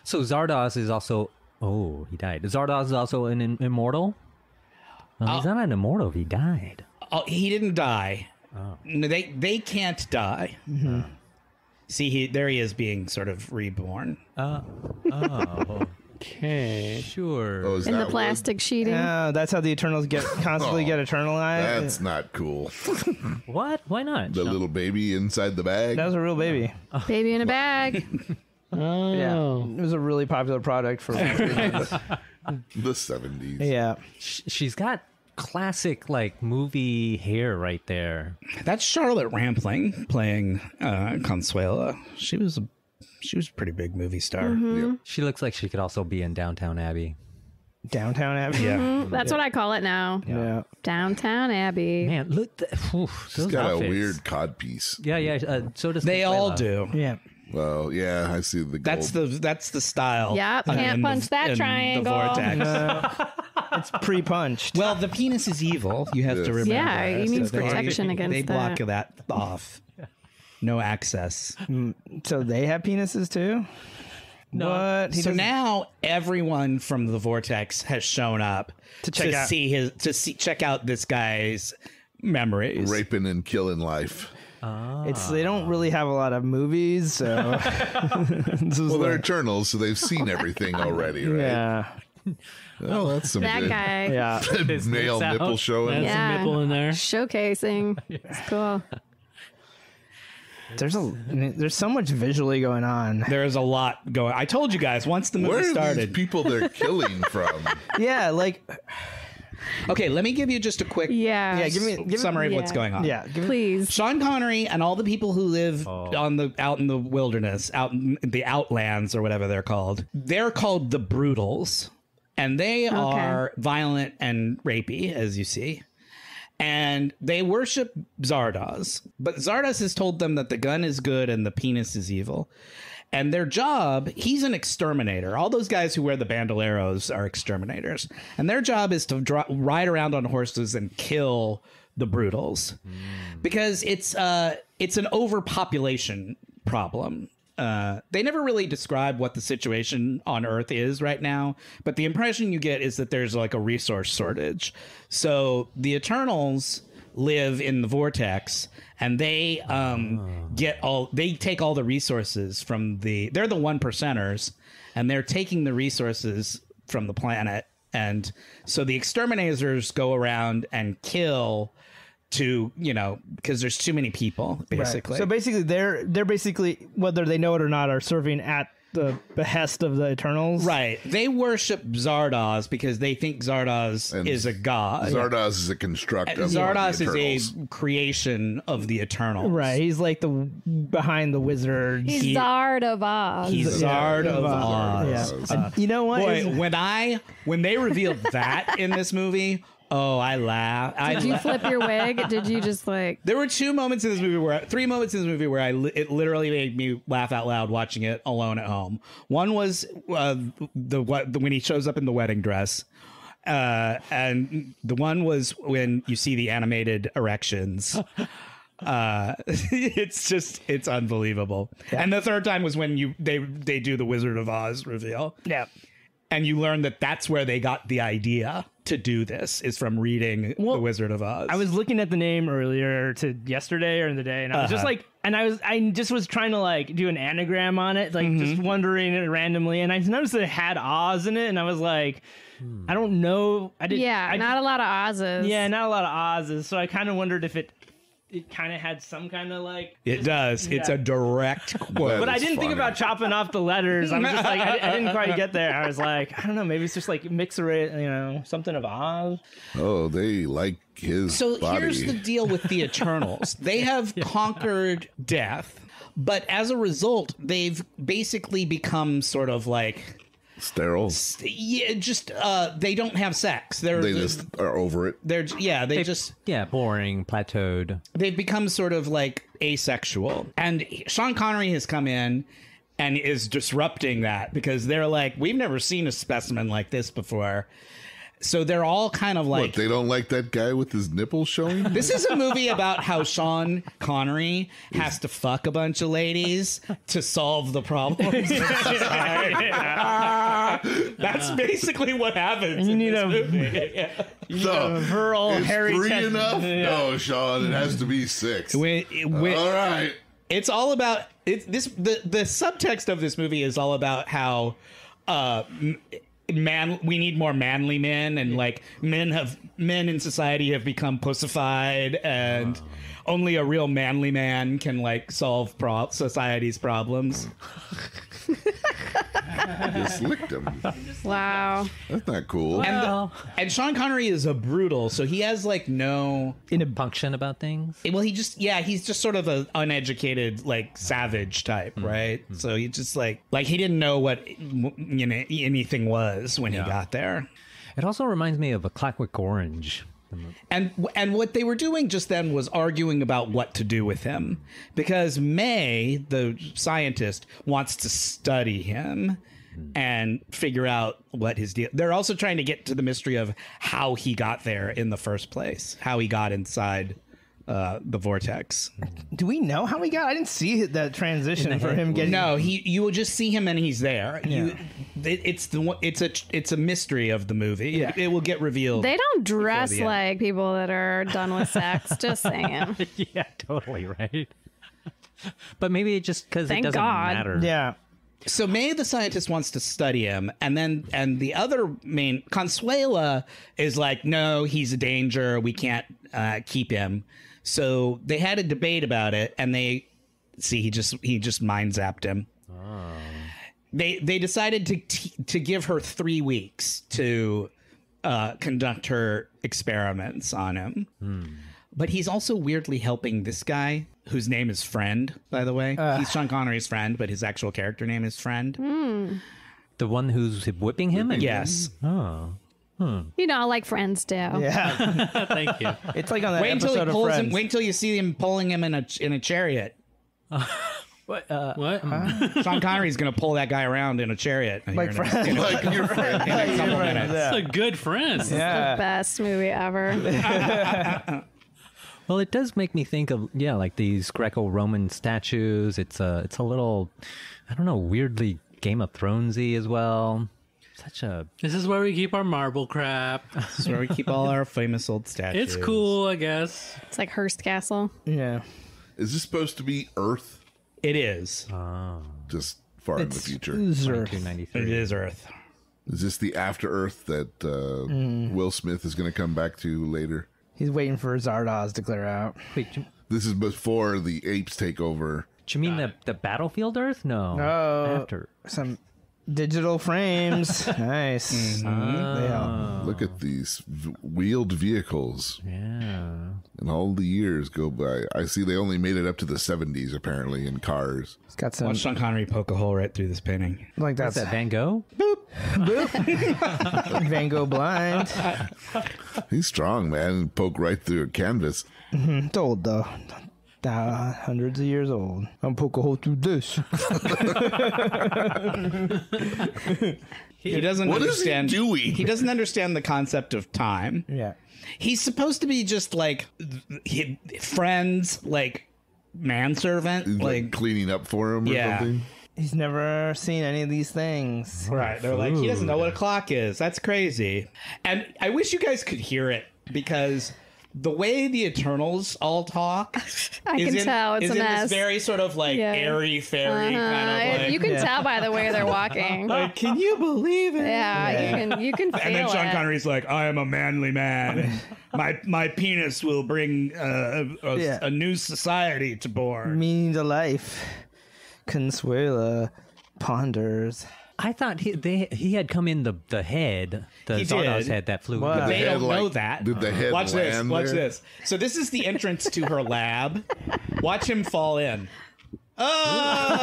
So Zardoz is also. Oh, he died. Zardoz is also an im- immortal. Well, he's uh, not an immortal. He died. Oh, he didn't die. Oh. No, they they can't die. Mm-hmm. See, he there he is being sort of reborn. Uh, oh. Okay. Sure. Oh, is In that the what- plastic sheeting. Yeah, that's how the Eternals get constantly Oh, get eternalized. That's not cool. What? Why not? the little baby inside the bag. That was a real baby. Baby in a bag. Oh. Yeah, it was a really popular product for. the seventies. yeah, Sh- She's got classic like movie hair right there. That's Charlotte Rampling playing uh, Consuella. She was a she was a pretty big movie star. Mm-hmm. She looks like she could also be in Downtown Abbey. downtown Abbey. Yeah. Mm-hmm. Mm-hmm. That's what I call it now. yeah. Downtown Abbey. Man, look. The, whew, She's those got outfits. a weird cod piece. Yeah, yeah. Uh, so does They all do. yeah. Well, yeah, I see the. Gold. That's the that's the style. Yep, in can't the- punch that triangle. The vortex. It's pre-punched. Well, the penis is evil. You have to remember. Yeah, he that. needs they- protection they, against They block that. that off. No access. so they have penises too. No. What? He so doesn't- now everyone from the vortex has shown up To check out- see his to see check out this guy's memories. raping and killing life. Ah. it's they don't really have a lot of movies, so this is Well, they're like- Eternals, so they've seen everything already, right? yeah, Oh, that's some That good guy yeah. male out. nipple showing. That's Yeah. a nipple in there. Showcasing. It's cool. There's a there's so much visually going on. There is a lot going. I told you guys once the movie Where are these started. people they're killing from? Yeah, like Okay, let me give you just a quick Yeah. yeah. Give me give me summary of what's Yeah. going on. Yeah, give me, Please. Sean Connery and all the people who live oh. on the out in the wilderness, out in the outlands or whatever they're called, they're called the Brutals, and they are violent and rapey, as you see. And they worship Zardoz, but Zardoz has told them that the gun is good and the penis is evil. And their job, he's an exterminator. All those guys who wear the bandoleros are exterminators. And their job is to dri ride around on horses and kill the brutals because it's uh it's an overpopulation problem. Uh, they never really describe what the situation on Earth is right now, but the impression you get is that there's like a resource shortage. So the Eternals live in the vortex, and they um, get all they take all the resources from the. They're the one percenters, and they're taking the resources from the planet and so the exterminators go around and kill to you know because there's too many people basically. So basically, they're they're basically whether they know it or not are serving at the behest of the Eternals. Right. They worship Zardoz because they think Zardoz And is a god. Zardoz is a construct of Zardoz the is a creation of the Eternals. Right. He's like the behind the wizards. He's He- Zard of Oz. He's Zard of Zard. Oz. Yeah. And you know what? Boy, when I when they revealed that in this movie, oh, I laughed. I Did you la- flip your wig? Did you just like? There were two moments in this movie where three moments in this movie where I li- it literally made me laugh out loud watching it alone at home. One was uh, the what the, when he shows up in the wedding dress. Uh, and the one was when you see the animated erections. Uh, it's just it's unbelievable. And the third time was when you they they do the Wizard of Oz reveal yeah. And you learn that that's where they got the idea to do this is from reading Well, the Wizard of Oz. I was looking at the name earlier to yesterday or in the day, and I was just Uh-huh. like, and I was, I just was trying to like do an anagram on it, like just Mm-hmm. wondering it randomly, and I noticed that it had Oz in it, and I was like, I don't know, I didn't, Yeah, I, not a lot of Oz's. yeah, not a lot of Oz's, so I kind of wondered if it, it kind of had some kind of like. it does. It's a direct quote. But I didn't think about chopping off the letters. I'm just like, I, I didn't quite get there. I was like, I don't know, maybe it's just like mixer it, you know, something of Oz. Oh, they like his So body. here's the deal with the Eternals. they have conquered death, but as a result, they've basically become sort of like Sterile. yeah, just uh they don't have sex. They're They just are over it. they're yeah, they just Yeah, boring, plateaued. they've become sort of like asexual. And Sean Connery has come in and is disrupting that because they're like, we've never seen a specimen like this before. So they're all kind of What, like they don't like that guy with his nipples showing? this is a movie about how Sean Connery has to fuck a bunch of ladies to solve the problems. That's basically what happens. You in need this a- movie. Yeah. so, Pearl, is Harry, three Ted- enough? Yeah. No, Sean, it has to be six. When- when- All right. it's all about it's this the the subtext of this movie is all about how uh m- man we need more manly men and like men have men in society have become pussified and only a real manly man can like solve pro- society's problems Just licked him. Wow. That's not cool. and the, and Sean Connery is a brutal so he has like no In a function about things. well he just yeah he's just sort of a uneducated like savage type mm. right mm. so he just like like he didn't know what you know anything was when he got there It also reminds me of a Clockwork Orange. And and what they were doing just then was arguing about what to do with him. Because May the scientist wants to study him and figure out what his deal they're also trying to get to the mystery of how he got there in the first place how he got inside uh, the vortex Do we know how he got? I didn't see that transition for him getting. No, he. You will just see him and he's there. You, it, it's the it's a it's a mystery of the movie. Yeah. It will get revealed. They don't dress the end. like people that are done with sex. Just saying. yeah, totally right. but maybe it just because it doesn't God. matter. Yeah. so May the scientist wants to study him, and then and the other main Consuella is like, no, he's a danger. We can't uh, keep him. So they had a debate about it, and they see he just he just mind zapped him. Ah. They they decided to t- to give her three weeks to uh, conduct her experiments on him. Hmm. But he's also weirdly helping this guy whose name is Friend, by the way. he's Sean Connery's friend, but his actual character name is Friend. Hmm. The one who's whipping him? And, Yes. Oh. Hmm. You know, like friends do. Yeah. Thank you. it's like on that Wait until episode he of pulls him. Friends. Wait until you see him pulling him in a in a chariot. What? Uh, what? Hmm. Sean Connery's gonna pull that guy around in a chariot. like Here in a- Friends. like your friend. in a couple minutes. That's a good friend. Yeah. Best movie ever. Well, it does make me think of yeah, like these Greco-Roman statues. It's a it's a little, I don't know, weirdly Game of Thronesy as well. Such a This is where we keep our marble crap. This is where we keep all our famous old statues. It's cool, I guess. It's like Hearst Castle. Yeah. Is this supposed to be Earth? It is. Just far in the It's future. Zerth. It 293. is Earth. Is this the After Earth that uh, Mm. Will Smith is going to come back to later? He's waiting for Zardoz to clear out. Wait, do, This is before the apes take over. do you mean the, the battlefield Earth? No. Oh. After. Some digital frames. nice. Mm-hmm. Uh, they help. Look at these v- wheeled vehicles. Yeah. And all the years go by. I see they only made it up to the 70s, apparently, in cars. It's got some Watch Sean Connery poke a hole right through this painting. like Is that's that Van Gogh? Boop. Boop. Van Gogh blind. He's strong, man. Poke right through a canvas. Mm-hmm. It's old though. Uh, hundreds of years old. I'm poke a hole through this. He doesn't What is he understand. doing? He doesn't understand the concept of time. yeah. He's supposed to be just like he, friends, like manservant, like, like cleaning up for him or Yeah. something. He's never seen any of these things. Right. They're like, he doesn't know what a clock is. That's crazy. And I wish you guys could hear it because the way the Eternals all talk, I is can in, tell it's is a in mess. this very sort of like Yeah. airy fairy Uh-huh. kind of like. you can tell by the way they're walking. like, can you believe it? yeah, you can you can feel it. And then Sean it. Connery's like, "I am a manly man. my my penis will bring uh, a, a, Yeah. a new society to born." Meaning to life. Consuella ponders. I thought he they he had come in the the head, the He Zardoz did. head that flew. Wow. They head, don't like- know that. did the head Watch this. land Watch there? this. So this is the entrance to her lab. Watch him fall in. Oh!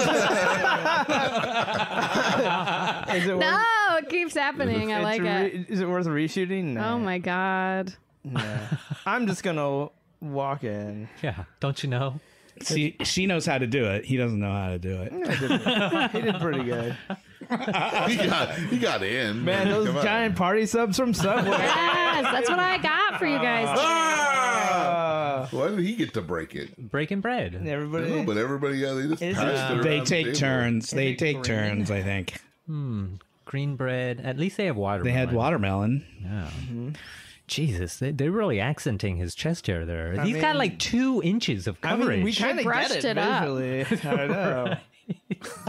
Is it No, it keeps happening. I It's like re- it. Is it worth reshooting? No. Oh my god. I'm just gonna walk in. Yeah, don't you know? See, she knows how to do it. He doesn't know how to do it. He did pretty good. he got he got in. Man, those Come on. giant party subs from Subway. Yes, that's what I got for you guys. Ah! Why did he get to break it? Breaking bread. Everybody. No, but everybody, yeah, they just Is passed it- it around They take table. turns. They it take green? turns. I think Hmm. Green bread. At least they have water. they had watermelon. Jesus, they, they're really accenting his chest hair there. He's got like two inches of I coverage. mean, we kind of brushed get it, it up. visually. I don't know.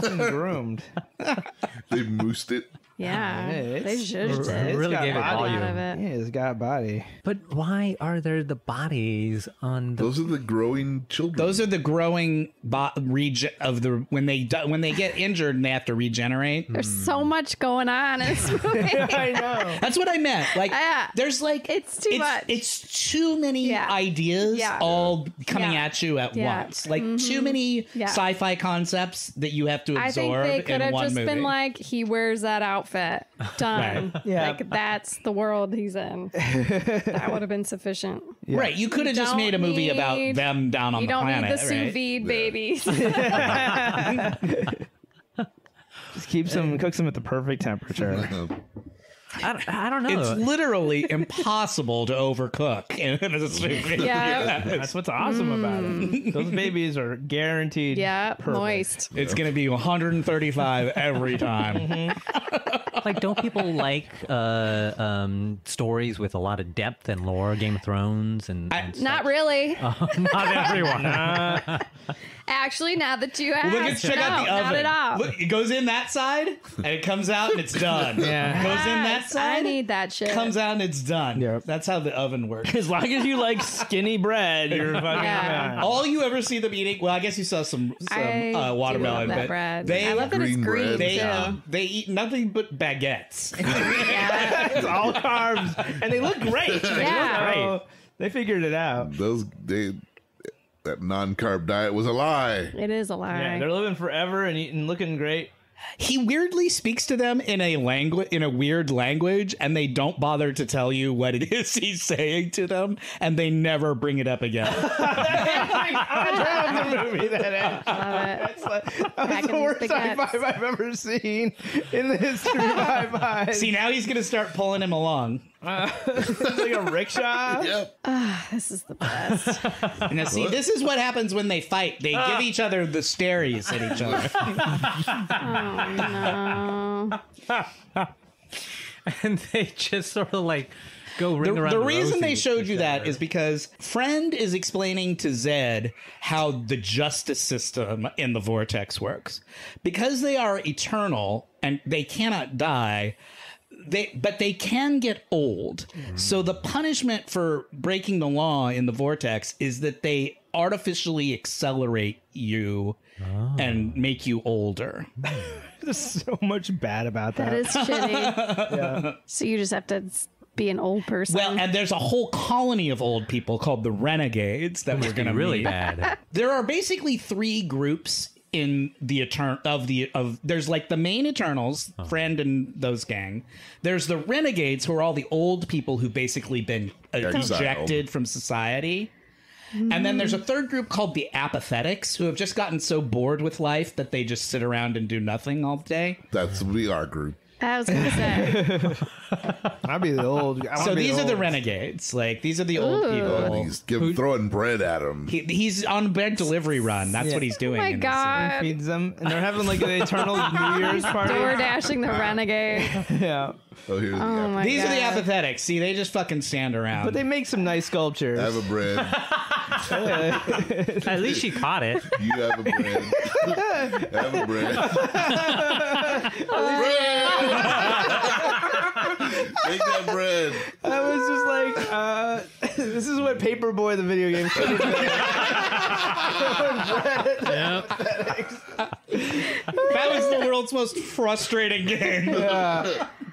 Been groomed. They moosed it. Yeah, it's- they zhuzhed it. really got gave it body. out volume. of it. Yeah, it's got body. But why are there the bodies on the? Those are the growing children. Those are the growing bo- rege- of the when they do- when they get injured and they have to regenerate. There's so much going on in this movie. I know. That's what I meant. Like, Yeah. there's like It's too it's, much. It's too many Yeah. ideas Yeah. all coming Yeah. at you at Yeah. Mm-hmm. once. Like too many Yeah. sci-fi concepts that you have to I think absorb they in could have just movie. been like, he wears that outfit. Done. Right. Yeah. Like that's the world he's in. that would have been sufficient. right, you could have just made a movie about them down on you the don't need the sous right? vide babies. Just keeps them, cooks them at the perfect temperature. I, don't- I don't know. It's literally impossible to overcook in a sous vide. yeah. That's what's awesome about it. Those babies are guaranteed. Yeah. perfect. Moist. It's going to be 135 every time. like, don't people like uh, um, stories with a lot of depth and lore? Game of Thrones and, and stuff? Not really. not everyone. Actually, now that you asked, Look at check no, out the not oven. at all. Look, it goes in that side and it comes out and it's done. Yeah. Goes in that Yes, side. I need that shit. comes out and it's done. Yep. That's how the oven works. As long as you like skinny bread, you're fucking Yeah. fine. All you ever see them eating, well, I guess you saw some some I uh, do watermelon, love that but bread. they I love that it's Green green bread. they too. um, they eat nothing but baguettes. yeah. It's all carbs, and they look great. They Yeah. look great. They figured it out. Those they that non carb diet was a lie. It is a lie. Yeah, they're living forever and eating, looking great. he weirdly speaks to them in a language in a weird language, and they don't bother to tell you what it is he's saying to them, and they never bring it up again. That's the movie that ends. That's like, that's Packing the these worst high baguettes. five I've ever seen in the history of high fives. See, now he's gonna start pulling him along. It's like a rickshaw. Yep. Ah, this is the best. Now, see, this is what happens when they fight. They give ah. each other the stares at each other. oh, no. and they just sort of like go ring The, around. the the reason they showed you that is because Friend is explaining to Zed how the justice system in the vortex works. Because they are eternal and they cannot die, they but they can get old. So the punishment for breaking the law in the vortex is that they artificially accelerate you ah. and make you older. There's so much bad about that. That is shitty. So you just have to be an old person. Well, and there's a whole colony of old people called the renegades that we're going to really meet. bad. There are basically three groups in the etern of the of there's like the main Eternals, uh-huh. friend and those gang. There's the renegades who are all the old people who've basically been uh, Exiled. ejected from society. And then there's a third group called the apathetics who have just gotten so bored with life that they just sit around and do nothing all day. That's we our group. I was gonna say. I'd be the old. I wanna So be these are the old. renegades. Like these are the old Ooh. people. Oh, he's give, throwing bread at him. He, he's on bread delivery run. That's Yeah. what he's doing. Oh my in this. god. feeds them, and they're having like an eternal New Year's party. Door dashing the renegade. Yeah, Oh, here's the Oh my These god. are the apathetics. See, they just fucking stand around. but they make some nice sculptures. I Have a bread. At least she caught it. You have a bread. have a bread. bread. Take that bread. I was just like, uh, this is what Paperboy the video game should have been. Yep. that was the world's most frustrating game.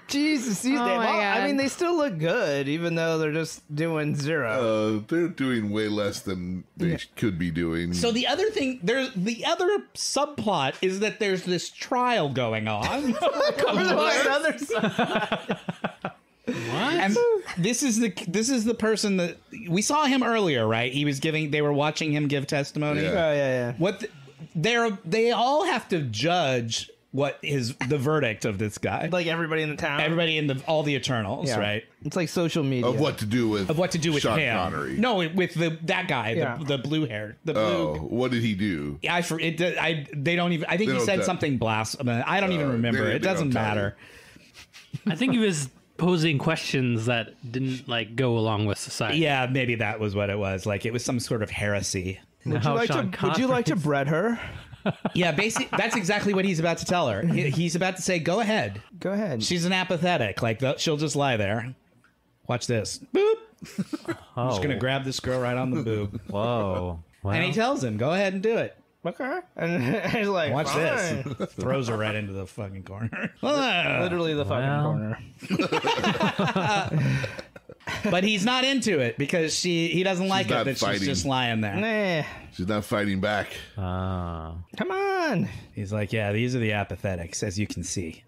Jesus, these Oh days. well, I mean, they still look good, even though they're just doing zero. Uh, they're doing way less than they sh- could be doing. So the other thing, there's the other subplot is that there's this trial going on, What? and this is the this is the person that we saw him earlier, right? He was giving. They were watching him give testimony. Yeah. Oh yeah, yeah. What the, they're they all have to judge what is the verdict of this guy. Like everybody in the town. Everybody in the all the Eternals, Yeah. right? It's like social media. of what to do with Of what to do with Sean him? Connery. No, with the that guy, Yeah. the, the blue hair, the blue. Oh, what did he do? I for it. I they don't even. I think They he don't said tell- something blasphemous. I don't even Uh, remember. they- it they don't doesn't tell matter. I think he was posing questions that didn't like go along with society. Yeah, maybe that was what it was. Like it was some sort of heresy. Would you, like to, would you like to bread her? Yeah, basically, that's exactly what he's about to tell her. He- He's about to say, "Go ahead." Go ahead. She's an apathetic. Like the, she'll just lie there. Watch this. Boop. I'm just gonna grab this girl right on the boob, Whoa. Well, and he tells him, "Go ahead and do it." okay. And he's like, Watch Fine. this. Throws her right into the fucking corner. Literally the fucking Well. corner. Uh, but he's not into it because she he doesn't like it not that fighting. she's just lying there. Nah, She's not fighting back. Ah. come on. He's like, yeah, these are the apathetics, as you can see.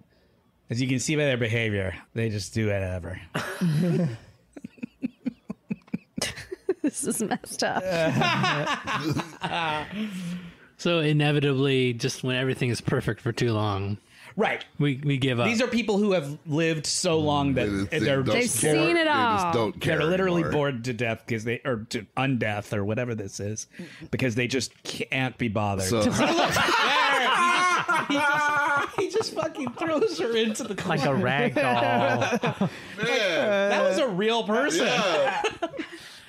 As you can see by their behavior, they just do whatever. This is messed up. So inevitably, just when everything is perfect for too long, Right. we, we give up. These are people who have lived so long that They- they they're don't They've care. seen it They just all. don't care they're literally anymore. bored to death because they or to undeath or whatever this is because they just can't be bothered. So, There, he, just, he, just, he just fucking throws her into the corner. Like a rag doll. man, that was a real person. yeah.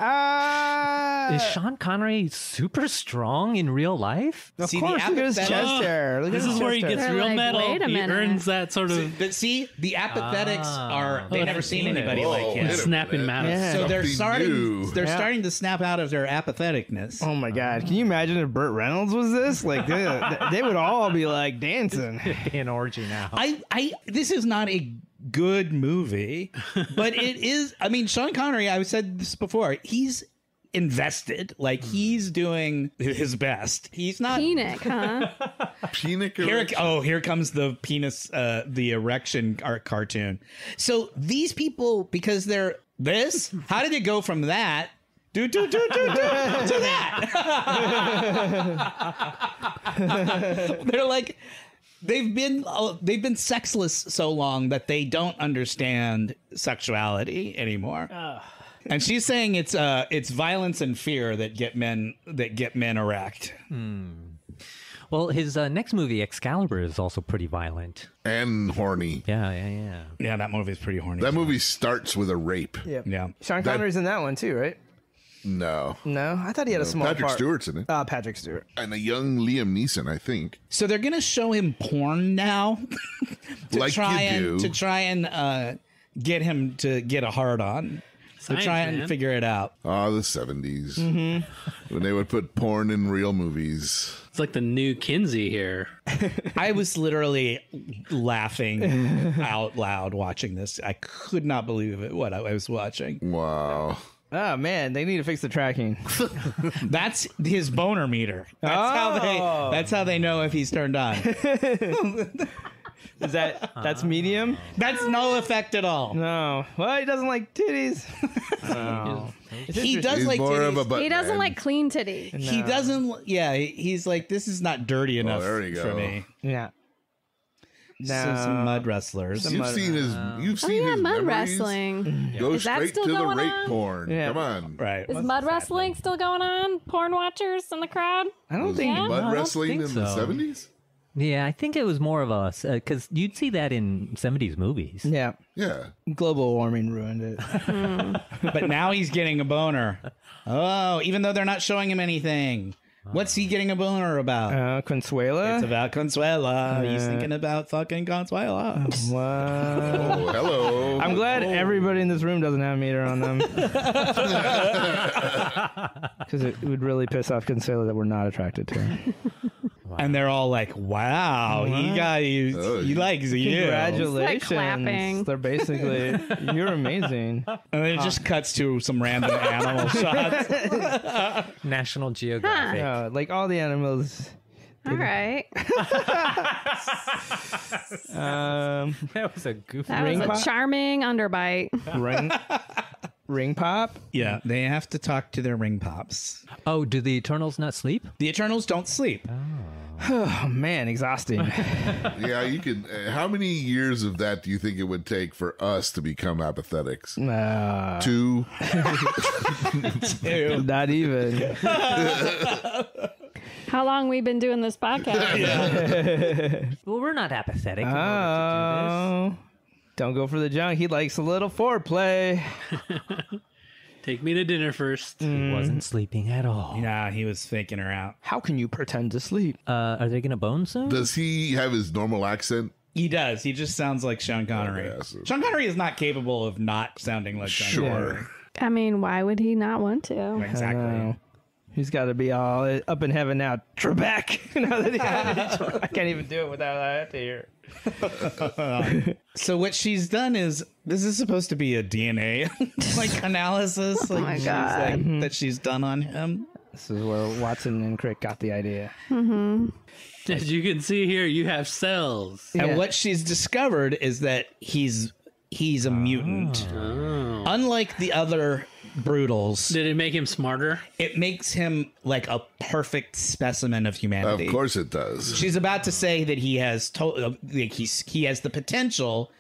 Ah. Is Sean Connery super strong in real life? of See, the course, look at his apathetic- chest hair. Look this at his is where he chest gets. They're real like, metal. wait a He minute. earns that sort of But see, the apathetics Ah. are they Oh, never I've seen seen it. anybody Whoa, like him. a snapping minute. matters. Yeah. So they're Something starting new. they're Yeah. starting to snap out of their apatheticness. Oh my god! Can you imagine if Burt Reynolds was this? Like they, they would all be like dancing. Be an orgy now. I, I this is not a good movie, but it is I mean Sean Connery, I've said this before, he's invested. Like he's doing his best. He's not Peanut, huh? Peanut here, oh, here comes the penis, uh, the erection art cartoon. So these people, because they're this, how did it go from that do do do do do to that? they're like, they've been uh, they've been sexless so long that they don't understand sexuality anymore. And she's saying it's uh it's violence and fear that get men that get men erect. Well, his uh, next movie, Excalibur, is also pretty violent. and horny. Yeah, yeah, yeah. Yeah, that movie is pretty horny. That movie starts with a rape. Yeah. Yeah. Sean Connery's in that one too, right? No. No, I thought he had a small Patrick part. Stewart's in it. Uh, Patrick Stewart. And a young Liam Neeson, I think. So they're gonna show him porn now to Like try you and do. to try and uh, get him to get a hard on. To Science, try and man. figure it out. Oh, the 70s. Mm-hmm. When they would put porn in real movies. It's like the new Kinsey here. I was literally laughing out loud watching this. I could not believe it what I was watching. Wow. Oh man, they need to fix the tracking. That's his boner meter. That's how they. Oh. That's how they know if he's turned on. Is that that's medium? That's no effect at all. No. Well, he doesn't like titties. Oh. He does He's like more of a titties. butt He doesn't man. like clean titty. He doesn't. Yeah, he- he's like this is not dirty oh, enough there you for go. me. Yeah. So some mud wrestlers. You've Mud- seen his. You've Oh seen yeah, his mud memories. wrestling. Go Is that straight still to the going rape on? porn. Yeah. Come on. Right. Is mud wrestling still going on? Porn watchers in the crowd? I don't think. Yeah? Mud I don't wrestling think in the so. seventies. Yeah, I think it was more of a because uh, you'd see that in '70s movies. Yeah. Yeah. Global warming ruined it. Hmm. but now he's getting a boner. Oh, even though they're not showing him anything. What's he getting a boner about? Uh, Consuella. it's about Consuella. He's thinking about fucking Consuella. wow. Oh, hello. I'm glad everybody in this room doesn't have a meter on them. Because it would really piss off Consuella that we're not attracted to her. And they're all like, wow, he got you. Oh, he you- likes you. Congratulations. clapping. They're basically, you're amazing. And then it just cuts to some random animal shots. National Geographic. No, like all the animals. All right. Um, That was a goofy. That Ring was pop? a charming underbite. ring, ring pop. yeah, they have to talk to their ring pops. Oh, do the Eternals not sleep? The Eternals don't sleep. Oh man, exhausting. yeah, you could. Uh, how many years of that do you think it would take for us to become apathetics? Uh, Two. not even. How long we been doing this podcast? Well, we're not apathetic. in order to Oh, don't go for the junk. He likes a little foreplay. Take me to dinner first. do. He wasn't sleeping at all. Nah, he was faking her out. How can you pretend to sleep? Uh, are they going to bone soon? Does he have his normal accent? He does. He just sounds like Sean Connery. Okay, so- Sean Connery is not capable of not sounding like Sean Connery. Sure. I mean, why would he not want to? Exactly. Oh. He's got to be all up in heaven now. Trebek. now that he, I can't even do it without that to hear. So what she's done is this is supposed to be a DNA like analysis oh like my she's God. like, mm-hmm. that she's done on him. This is where Watson and Crick got the idea. Mm-hmm. As you can see here, you have cells. Yeah. And what she's discovered is that he's he's a mutant. Oh. Unlike the other brutals, Did it make him smarter? it makes him like a perfect specimen of humanity. Of course it does. She's about to say that he has to- uh, like he's he has the potential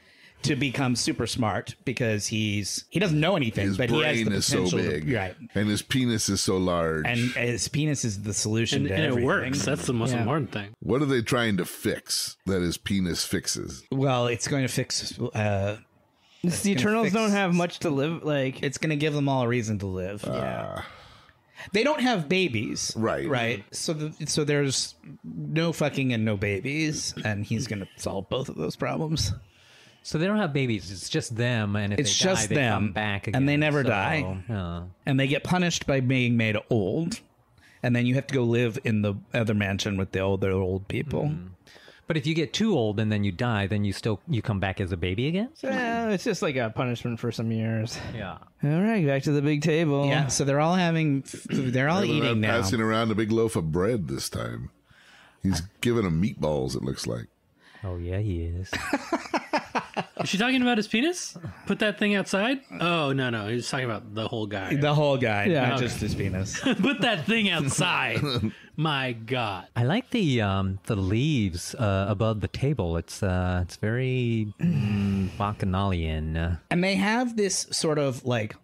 to become super smart because he's he doesn't know anything, His but he has the brain is so potential. to- big, right? And his penis is so large. And his penis is the solution And, to and it works. That's the most Yeah. important thing. what are they trying to fix that his penis fixes? well, it's going to fix. Uh, the Eternals fix- don't have much to live. Like it's going to give them all a reason to live. Yeah. They don't have babies, Right. Right. So, the, so there's no fucking and no babies, and he's going to solve both of those problems. so they don't have babies. It's just them, and if It's they die, just they them, come back and they never So, die. uh, and they get punished by being made old, and then you have to go live in the other mansion with the older old people. But if you get too old and then you die, then you still you come back as a baby again. eh, it's just like a punishment for some years. Yeah. All right, back to the big table. Yeah, so they're all having, they're all They're eating now. passing around a big loaf of bread this time. He's giving them meatballs, it looks like. Oh yeah, he is. Is she talking about his penis? Put that thing outside? Oh no, no, he's talking about the whole guy. The whole guy, Yeah. not Okay. just his penis. Put that thing outside. My God. I like the um, the leaves uh, above the table. It's uh, it's very mm, bacchanalian. and they have this sort of like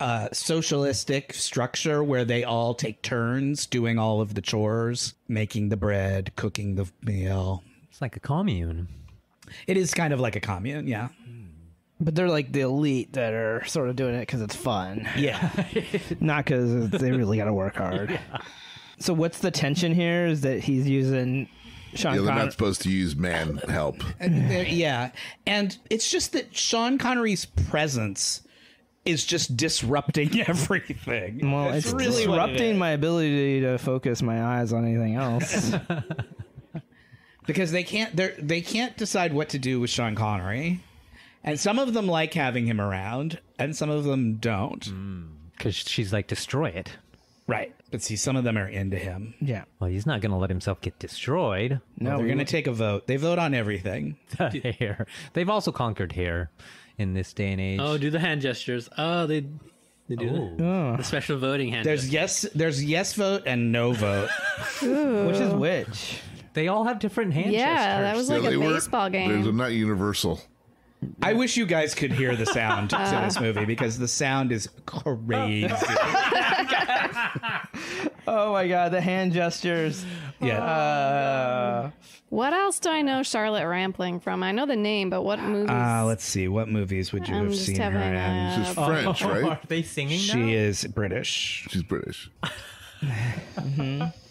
uh, socialistic structure where they all take turns doing all of the chores, making the bread, cooking the meal. It's like a commune. It is kind of like a commune, yeah. But they're like the elite that are sort of doing it because it's fun, Yeah. not because they really got to work hard. So what's the tension here? Is that he's using Sean Yeah, they're Connery? not supposed to use man help. There- yeah. And it's just that Sean Connery's presence is just disrupting everything. Well, That's it's really what it disrupting is. my ability to focus my eyes on anything else. because they can't they they can't decide what to do with Sean Connery. And some of them like having him around, and some of them don't. Because she's like, destroy it. Right. But see, some of them are into him. yeah. Well, he's not going to let himself get destroyed. No, They're going to take a vote. They vote on everything. hair. They've also conquered hair in this day and age. Oh, do the hand gestures. Oh, they they do the, oh. oh. the special voting hand. There's gestures. yes, there's yes vote and no vote. which is which? They all have different hand Yeah, that gestures. was like Yeah, a they were- baseball There's game. not universal. I wish you guys could hear the sound to this movie because the sound is crazy. Oh my god, the hand gestures. Yeah. Uh, What else do I know Charlotte Rampling from? I know the name, but what movies? Uh, let's see. What movies would you I'm have just seen her having in? She's Uh, French, right? Are they singing now? She is British. She's British.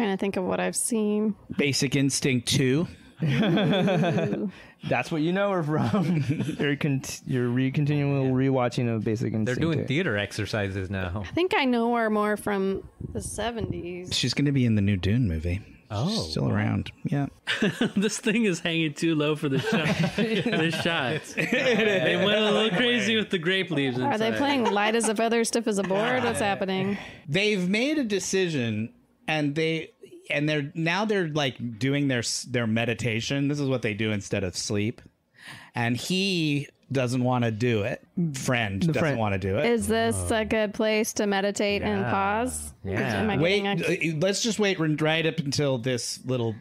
trying to think of what I've seen. Basic Instinct 2. that's what you know her from. you're con- you're re- continual rewatching of Basic Instinct. They're doing too. theater exercises now. I think I know her more from the 70s. She's going to be in the new Dune movie. Oh. Still around. Yeah. this thing is hanging too low for the shot. this shot. they went a little crazy with the grape leaves. Are they playing light as a feather, stiff as a board? What's happening? They've made a decision and they and they're now they're like doing their their meditation. This is what they do instead of sleep. And he doesn't want to do it. Friend doesn't friend. want to do it. Is this a good place to meditate and pause? Yeah. Wait, getting a- uh, let's just wait right up until this little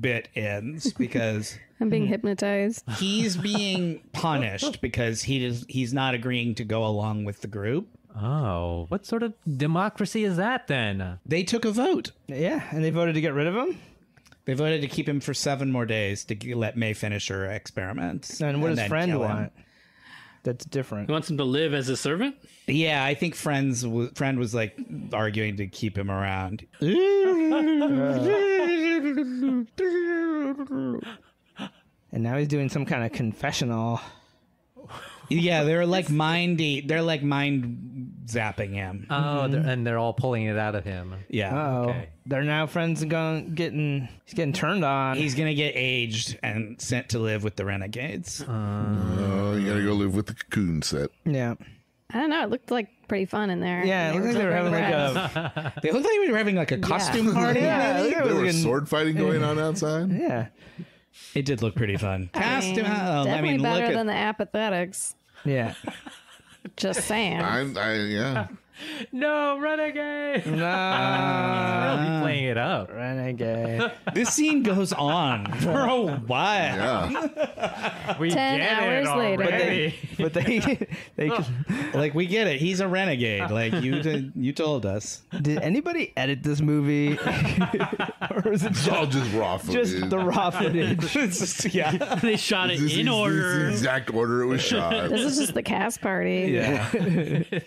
bit ends because I'm being hypnotized. he's being punished because he does he's not agreeing to go along with the group. Oh, what sort of democracy is that then? They took a vote. Yeah, and they voted to get rid of him. They voted to keep him for seven more days to g- let May finish her experiments. And what does then friend kill him. want? That's different. He wants him to live as a servant? Yeah, I think friends w- friend was like arguing to keep him around. And now he's doing some kind of confessional. Yeah, they're like mindy. They're like mind zapping him. Oh, they're, mm-hmm. and they're all pulling it out of him. yeah, Oh, Okay. they're now friends and going getting. He's getting turned on. he's gonna get aged and sent to live with the renegades. Oh, you gotta go live with the cocoon set. yeah, I don't know. It looked like pretty fun in there. yeah. It looks like they were having like a. They looked like they were having like a costume party. Yeah, it There was was like a- sword fighting going on outside. yeah, It did look pretty fun. I mean, Costume. I definitely mean, look better at than the apathetics. yeah. Just saying. I'm, I, yeah. No, renegade! No, really playing it up. renegade. this scene goes on for a while. Yeah. We Ten get hours it later. already. But they, they Like we get it. He's a renegade. Like you, t- you told us. did anybody edit this movie, or was it It's just, all just raw footage. just the raw footage? It's just- yeah. They shot it This in this is order. the exact order it was shot. This is just the cast party. Yeah. it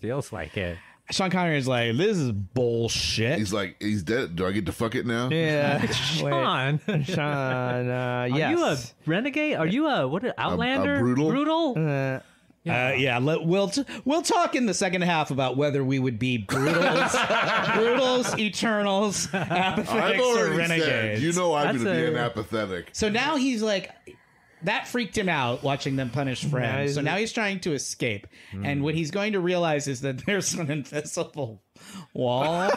feels like it. Sean Connery is like, this is bullshit. He's like, he's dead. Do I get to fuck it now? Yeah, Sean, Wait, Sean. Uh, are yes. you a renegade? Are you a what? Outlander? brutal? Brutal? Uh, Uh, yeah, let, we'll t- we'll talk in the second half about whether we would be brutals, brutals, eternals, I've apathetics, or renegades. said, you know I'm going to be an apathetic. So now he's like, that freaked him out watching them punish Fred. he's- so now he's trying to escape, and what he's going to realize is that there's an invisible wall.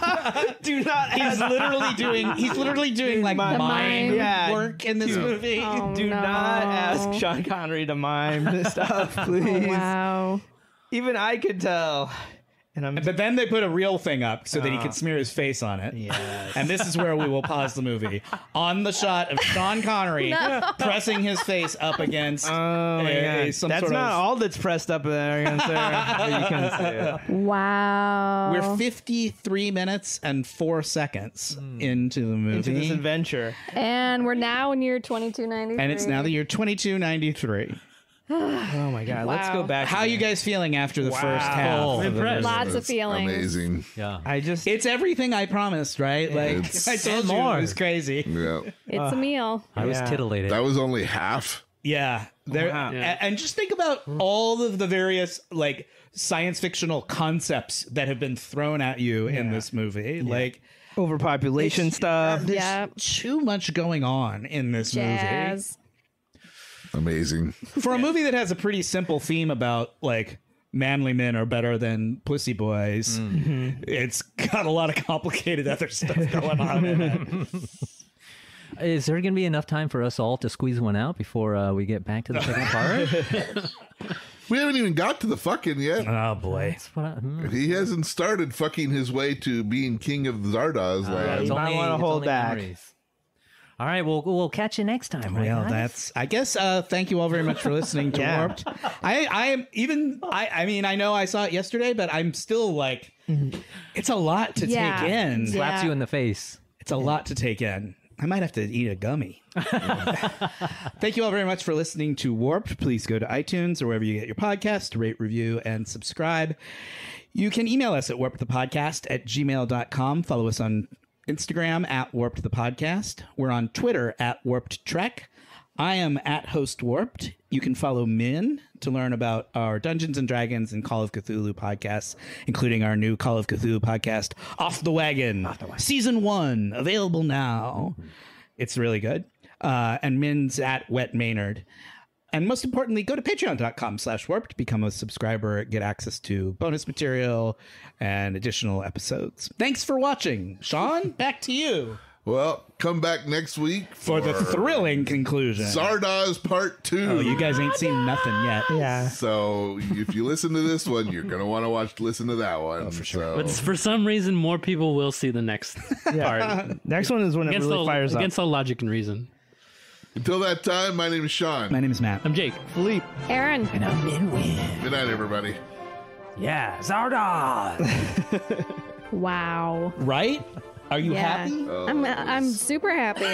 do not he's literally doing he's literally doing like Mime. mind Yeah. work in this movie. Oh, Do no. not ask Sean Connery to mime this stuff, please. Wow. Even I could tell. And I'm But then they put a real thing up so that he could ah. smear his face on it. Yes. And this is where we will pause the movie on the shot of Sean Connery pressing his face up against Oh my a- God. some That's sort not of. all that's pressed up there, again, sir. you can see it. Wow. We're 53 minutes and four seconds hmm. into the movie. Into this adventure. and we're now in year 2293. and it's now the year 2293. Oh my god, let's go back. How to you guys feeling after the first half? Oh, of the impressed. movie? Lots of feelings. Amazing. Yeah. I just It's everything I promised, right? Like It's- I told And you, more. it was crazy. Yeah. It's a uh, meal. I was Yeah. titillated. That was only half. Yeah, there. Wow. Yeah. And just think about all of the various like science fictional concepts that have been thrown at you in this movie. Like overpopulation stuff. there's Yeah. too much going on in this movie. Jazz. Amazing. For a movie that has a pretty simple theme about like manly men are better than pussy boys, it's got a lot of complicated other stuff going on in it. Is there going to be enough time for us all to squeeze one out before uh, we get back to the second part? We haven't even got to the fucking yet. Oh boy. I, hmm. He hasn't started fucking his way to being king of Zardoz land. It's You might wanna hold back. memories. All right, we'll we'll catch you next time. right, Well, guys? that's. I guess. Uh, thank you all very much for listening to Yeah. Warped. I, I am even. I, I mean, I know I saw it yesterday, but I'm still like, it's a lot to Yeah. take in. Yeah. slaps you in the face. It's a lot to take in. I might have to eat a gummy. Thank you all very much for listening to Warped. Please go to iTunes or wherever you get your podcast to rate, review, and subscribe. You can email us at warpedthepodcast at gmail.com. Follow us on Instagram at Warped the Podcast. We're on Twitter at Warped Trek. I am at Host Warped. You can follow Min to learn about our Dungeons and Dragons and Call of Cthulhu podcasts, including our new Call of Cthulhu podcast, Off the Wagon, Season 1, available now. It's really good. Uh, and Min's at Wet Maynard. And most importantly, go to patreon.com slash warped, become a subscriber, get access to bonus material and additional episodes. Thanks for watching. Sean, back to you Well, come back next week for the thrilling conclusion. Zardoz Part 2. Oh, you guys ain't seen nothing yet. Yeah. So if you listen to this one, you're gonna want to watch listen to that one. Oh, for sure. But for some reason, more people will see the next part. Next one is when it Against, really all, fires up. against all logic and reason. Until that time, my name is Sean. My name is Matt. I'm Jake. Philippe. Erin. And I'm in win. Good night, everybody. Yeah, Zardoz. Wow. Right? Are you Yeah. happy? I'm I'm super happy.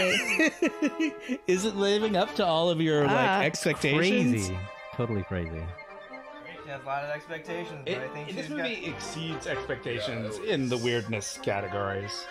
Is it living up to all of your Ah, like expectations? crazy. Totally crazy. She has a lot of expectations, It, I think this movie exceeds expectations in the weirdness categories.